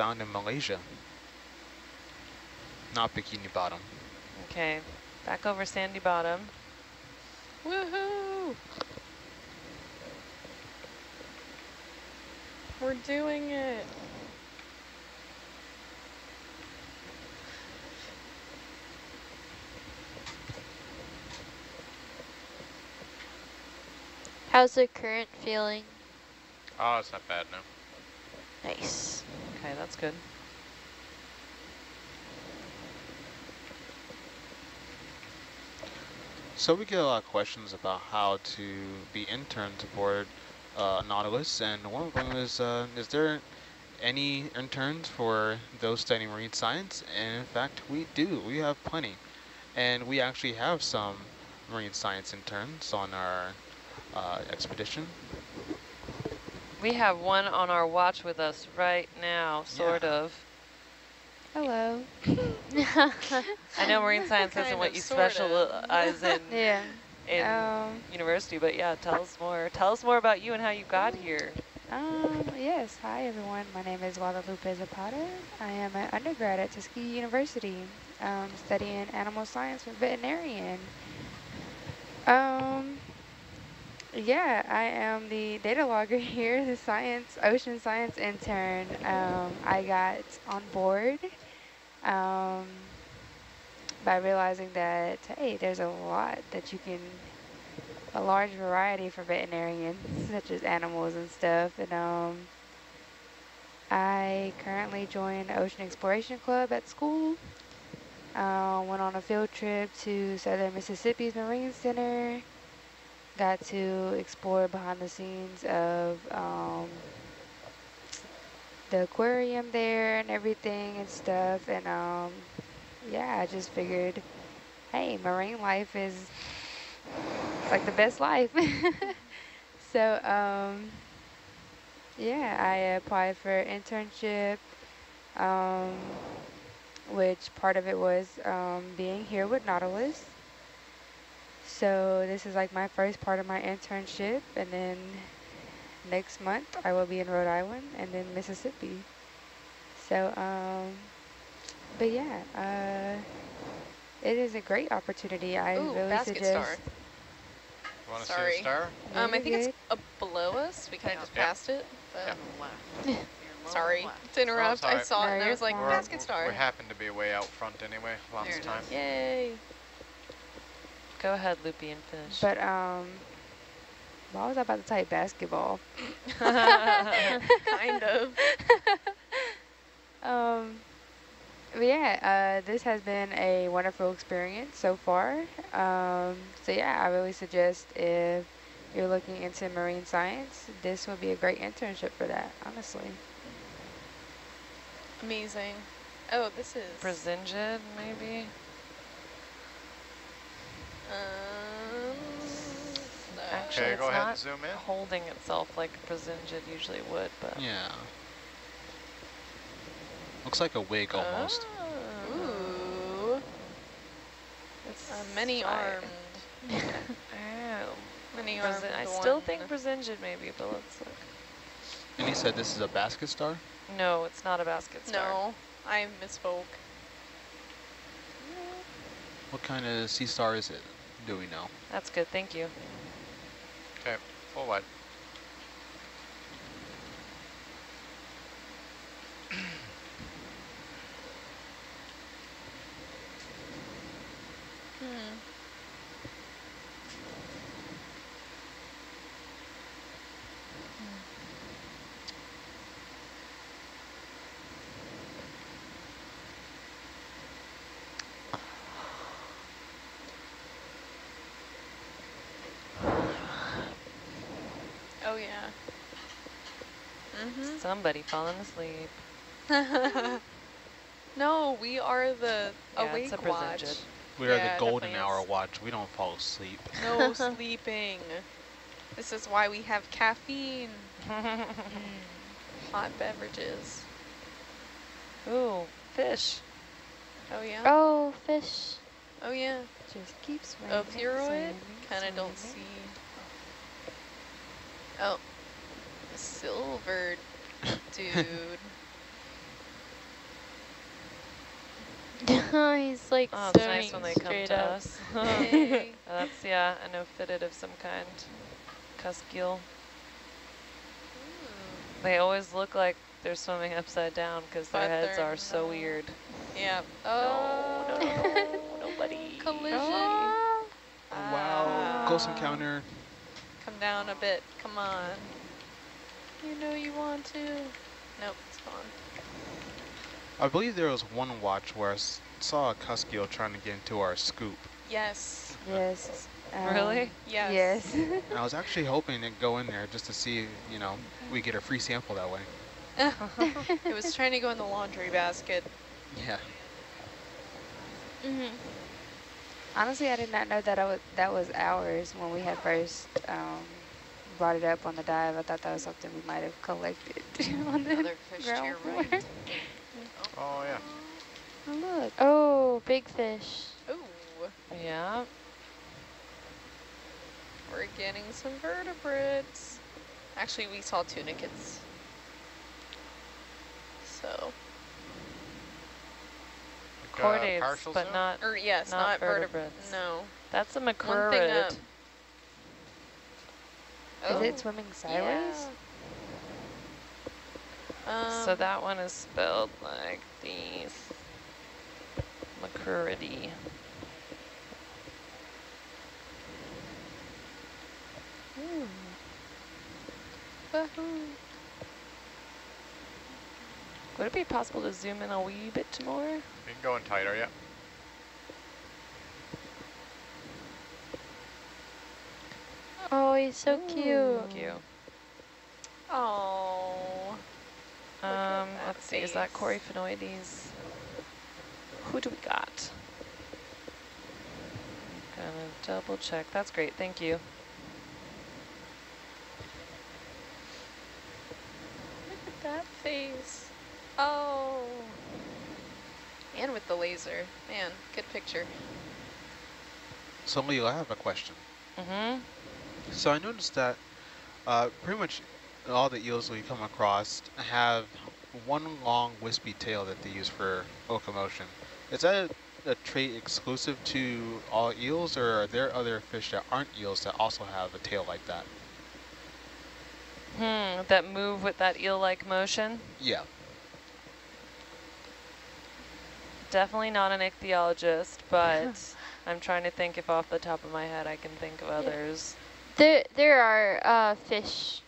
Found in Malaysia. Not Bikini Bottom. Okay, back over Sandy Bottom. Woohoo! We're doing it. How's the current feeling? Oh, it's not bad now. Nice. Okay, that's good. So we get a lot of questions about how to be interns aboard uh, Nautilus, and one of them is, uh, is there any interns for those studying marine science? And in fact, we do. We have plenty. And we actually have some marine science interns on our uh, expedition. We have one on our watch with us right now, sort of. Hello. I know marine science isn't Kind what you sort of. specialize in Yeah. in Um, university, but yeah, tell us more. Tell us more about you and how you got here. Um, yes, hi everyone. My name is Guadalupe Zapata. I am an undergrad at Tuskegee University, um, studying animal science for veterinarian. Um, yeah, I am the data logger here, the science, ocean science intern. Um, I got on board um, by realizing that, hey, there's a lot that you can a large variety for veterinarians, such as animals and stuff. And um, I currently join Ocean Exploration Club at school. Uh, went on a field trip to Southern Mississippi's Marine Center. Got to explore behind the scenes of um, the aquarium there and everything and stuff. And um, yeah, I just figured, hey, marine life is like the best life. so um, yeah, I applied for an internship, um, which part of it was um, being here with Nautilus. So this is like my first part of my internship, and then next month I will be in Rhode Island and then Mississippi. So, um, but yeah, uh, it is a great opportunity. I Ooh, really basket suggest. star. You want to see Sorry. star? Um, I Very think it's good. uh, below us. We kind of just Yeah. passed it. But Yeah. sorry to interrupt. I alright. saw it No, and I you're was like, fine. We're- basket star. We happen to be way out front anyway, There last it time. is. Yay. Go ahead, Loopy, and finish. But um, why was I about to type basketball? kind of. Um, but yeah, uh, this has been a wonderful experience so far. Um, so yeah, I really suggest if you're looking into marine science, this would be a great internship for that, honestly. Amazing. Oh, this is. Brisingid, maybe? Um, no. Actually, Okay, it's go ahead not and zoom in. holding itself like Brisingid usually would, but Yeah. Looks like a wig almost. Oh. Ooh. it's Uh, many armed. Oh, Many armed. Brazin- I one. still think Brisingid maybe, but let's look. And he said this is a basket star? No, it's not a basket star. No, I misspoke. What kind of sea star is it? do we know. That's good, thank you. Okay, full wide. hmm. Somebody falling asleep. no, we are the Yeah, it's awake a watch. We are Yeah, the golden hour watch. We don't fall asleep. No sleeping. This is why we have caffeine. Mm, Hot beverages. Ooh, fish. Oh yeah. Oh, fish. Oh yeah. Just keeps swimming. Ophiuroid? swimming, Kind of don't see. Oh, a silver dude. swimming. He's like Oh, it's swimming nice when they come straight to up. us. Hey. Oh, that's, yeah, an ophidiid of some kind. Cuskeel. They always look like they're swimming upside down because their heads they're are so weird. yeah. Oh no, no, nobody. Collision. Oh, wow. Close Ah. encounter. Come down a bit. Come on. You know you want to. Nope, it's gone. I believe there was one watch where I saw a Cuskeel trying to get into our scoop. Yes. Yes. Really? um, Yes. Yes. And I was actually hoping to go in there just to see, you know, we get a free sample that way. it was trying to go in the laundry basket. Yeah. hmm Honestly, I did not know that I was, that was ours when we had first um, brought it up on the dive. I thought that was something we might have collected on the Another fish ground floor. right. Oh, yeah. Oh, look. Oh, big fish. Oh. Yeah. we're getting some vertebrates. Actually, we saw tunicates. So, Like, uh, Chordates, but zoom? not, or yes, Not not, vertebrates. vertebrates. No. that's a One thing macrurid. Up. Is Oh, it swimming sideways? yeah. so Um, that one is spelled like these. Macrouridae. Would it be possible to zoom in a wee bit more? You can go in tighter, yeah. He's so cute. Thank you. Oh. Um, let's see, is that face. Coryphaenoides? Who do we got? Gonna double check. That's great, thank you. Look at that face. Oh. And with the laser. Man, good picture. So Leo, I have a question. Mm-hmm. So I noticed that uh, pretty much all the eels we come across have one long wispy tail that they use for locomotion. Is that a, a trait exclusive to all eels, or are there other fish that aren't eels that also have a tail like that? Hmm, that move with that eel-like motion? Yeah. Definitely not an ichthyologist, but I'm trying to think if off the top of my head I can think of others. There, there are uh, fish,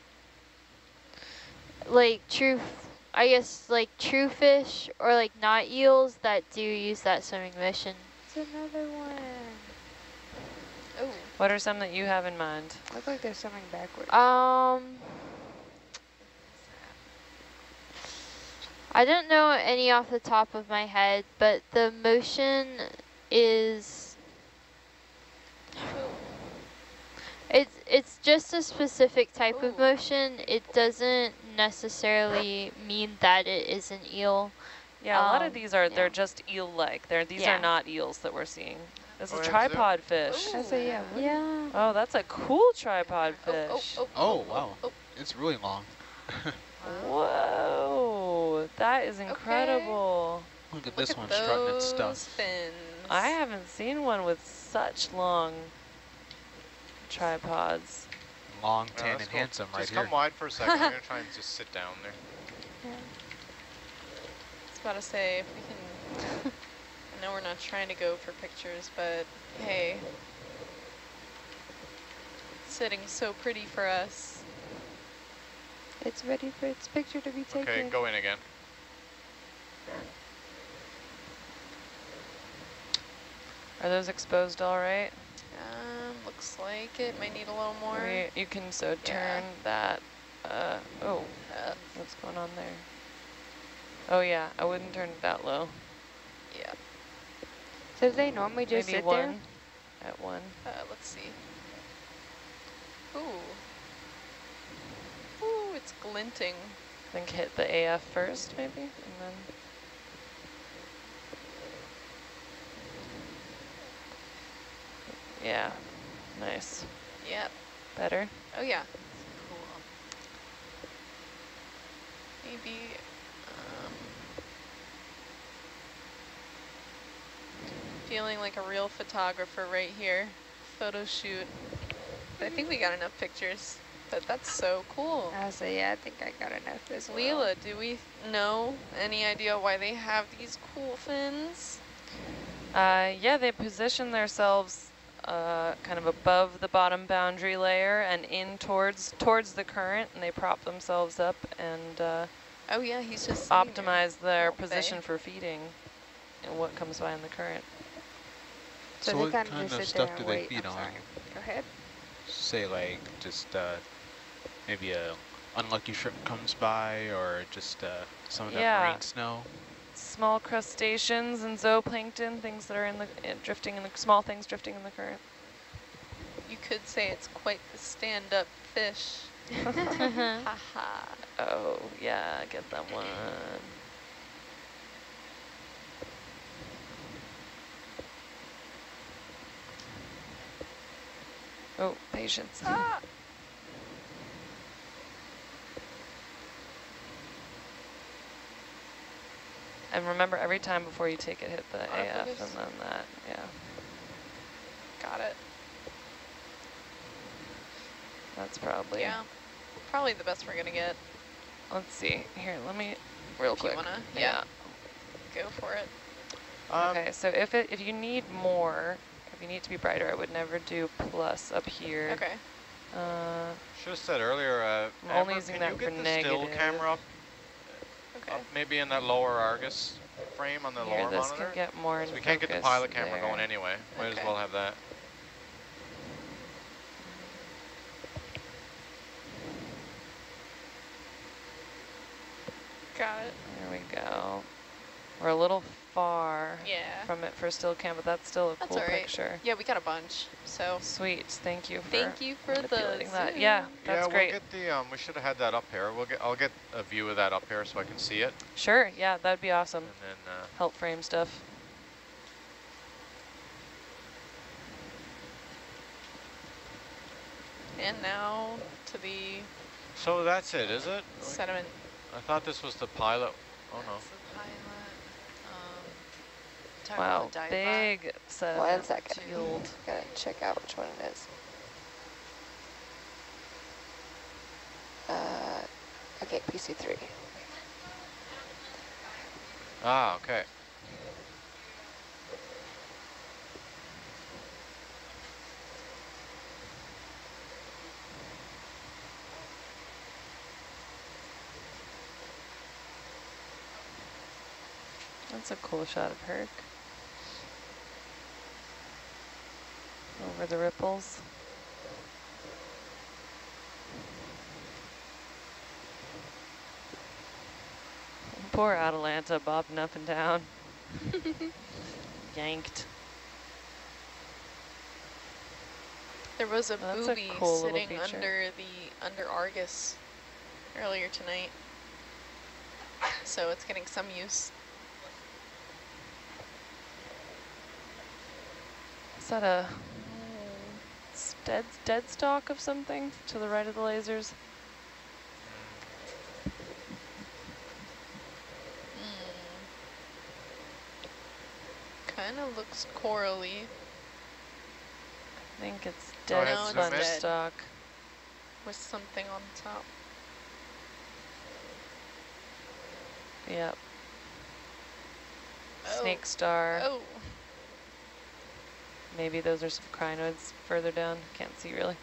like true, I guess like true fish or like not eels that do use that swimming motion. It's another one. Oh. What are some that you have in mind? Look like they're swimming backwards. Um, I don't know any off the top of my head, but the motion is it's it's just a specific type of motion. It doesn't necessarily mean that it is an eel. Yeah, a lot of Um, these are, they're just eel-like. They're These Yeah. are not eels that we're seeing. This Oh, is yeah, tripod fish. Ooh. I say yeah. Yeah. Oh, that's a cool tripod Oh, fish. oh, oh, Oh, oh, wow. oh, It's really long. Whoa, that is incredible. Look at Look this at one strutting its stuff. fins. I haven't seen one with such long tripods. Long, tan, that's and cool. handsome right here. Just come wide for a second. I'm going to try and just sit down there. I was about to say, if we can... I know we're not trying to go for pictures, but hey. Sitting so pretty for us. It's ready for its picture to be taken. Okay, go in again. Are those exposed all right? Um, looks like it might need a little more. Right, you can so turn that. Uh, oh, uh, what's going on there? Oh yeah, I wouldn't turn it that low. Yeah. So do they normally just Maybe sit one there? at one. Uh, let's see. Ooh. Ooh, it's glinting. I think hit the AF first, maybe, and then. Yeah, nice. Yep. Better. Oh yeah. Cool. Maybe. Um, feeling like a real photographer right here. Photo shoot. I think we got enough pictures, but that's so cool. I say, yeah, I think I got enough as well. Leela, do we know any idea why they have these cool fins? Uh, yeah, they position themselves uh, kind of above the bottom boundary layer and in towards towards the current, and they prop themselves up and uh, Oh yeah, he's just sitting optimize their Little position bay. for feeding and what comes by in the current. So, So they what kind kind of of stuff do and they wait. feed on? Go ahead. Say like just uh, maybe a unlucky shrimp comes by or just uh, some of that Yeah. marine snow. Small crustaceans and zooplankton, things that are in the uh, drifting in the small things drifting in the current. You could say it's quite the stand-up fish. Haha. Oh yeah, get that one. Oh, patience. Ah. And remember, every time before you take it, hit the AF Autofocus. and then that, yeah. Got it. That's probably, Yeah. Probably the best we're gonna get. let's see. Here, let me, real If you quick. wanna- yeah. Go for it. okay, so if it if you need more, if you need to be brighter, I would never do plus up here. Okay. Uh, Should have said earlier, uh, I'm only Amber, using can that you for get the still camera up, Okay. up maybe in that lower Argus frame on the here, lower this monitor? can get more in 'Cause we can't get the pilot camera there. going anyway. Might Okay. as well have that. Got it. There we go. We're a little far Yeah. from it for still cam, but that's still a That's cool all right. picture. Yeah, we got a bunch. So Sweet, thank you for thank you for the that. Yeah, that's yeah, great. we'll get the. Um, we should have had that up here. We'll get. I'll get a view of that up here so I can see it, Sure, yeah, that'd be awesome. and then. Uh, Help frame stuff. And now to the so that's it, is it? sediment. I thought this was the pilot. Oh no. That's the pilot. Um, talking Wow, about the dive big set. One second. Yield. Gotta check out which one it is. Uh, okay, PC3. Ah, okay. That's a cool shot of Herc. Over the ripples. Poor Atalanta bobbing up and down. Yanked. There was a that's a booby cool sitting under the under Argus earlier tonight. So it's getting some use. Is that a dead, dead stock of something to the right of the lasers? Hmm. Kind of looks corally I think it's oh, dead ahead, No, it's sponge dead. stock. with something on top. Yep. Oh. Snake star. Oh, Maybe those are some crinoids further down. Can't see really.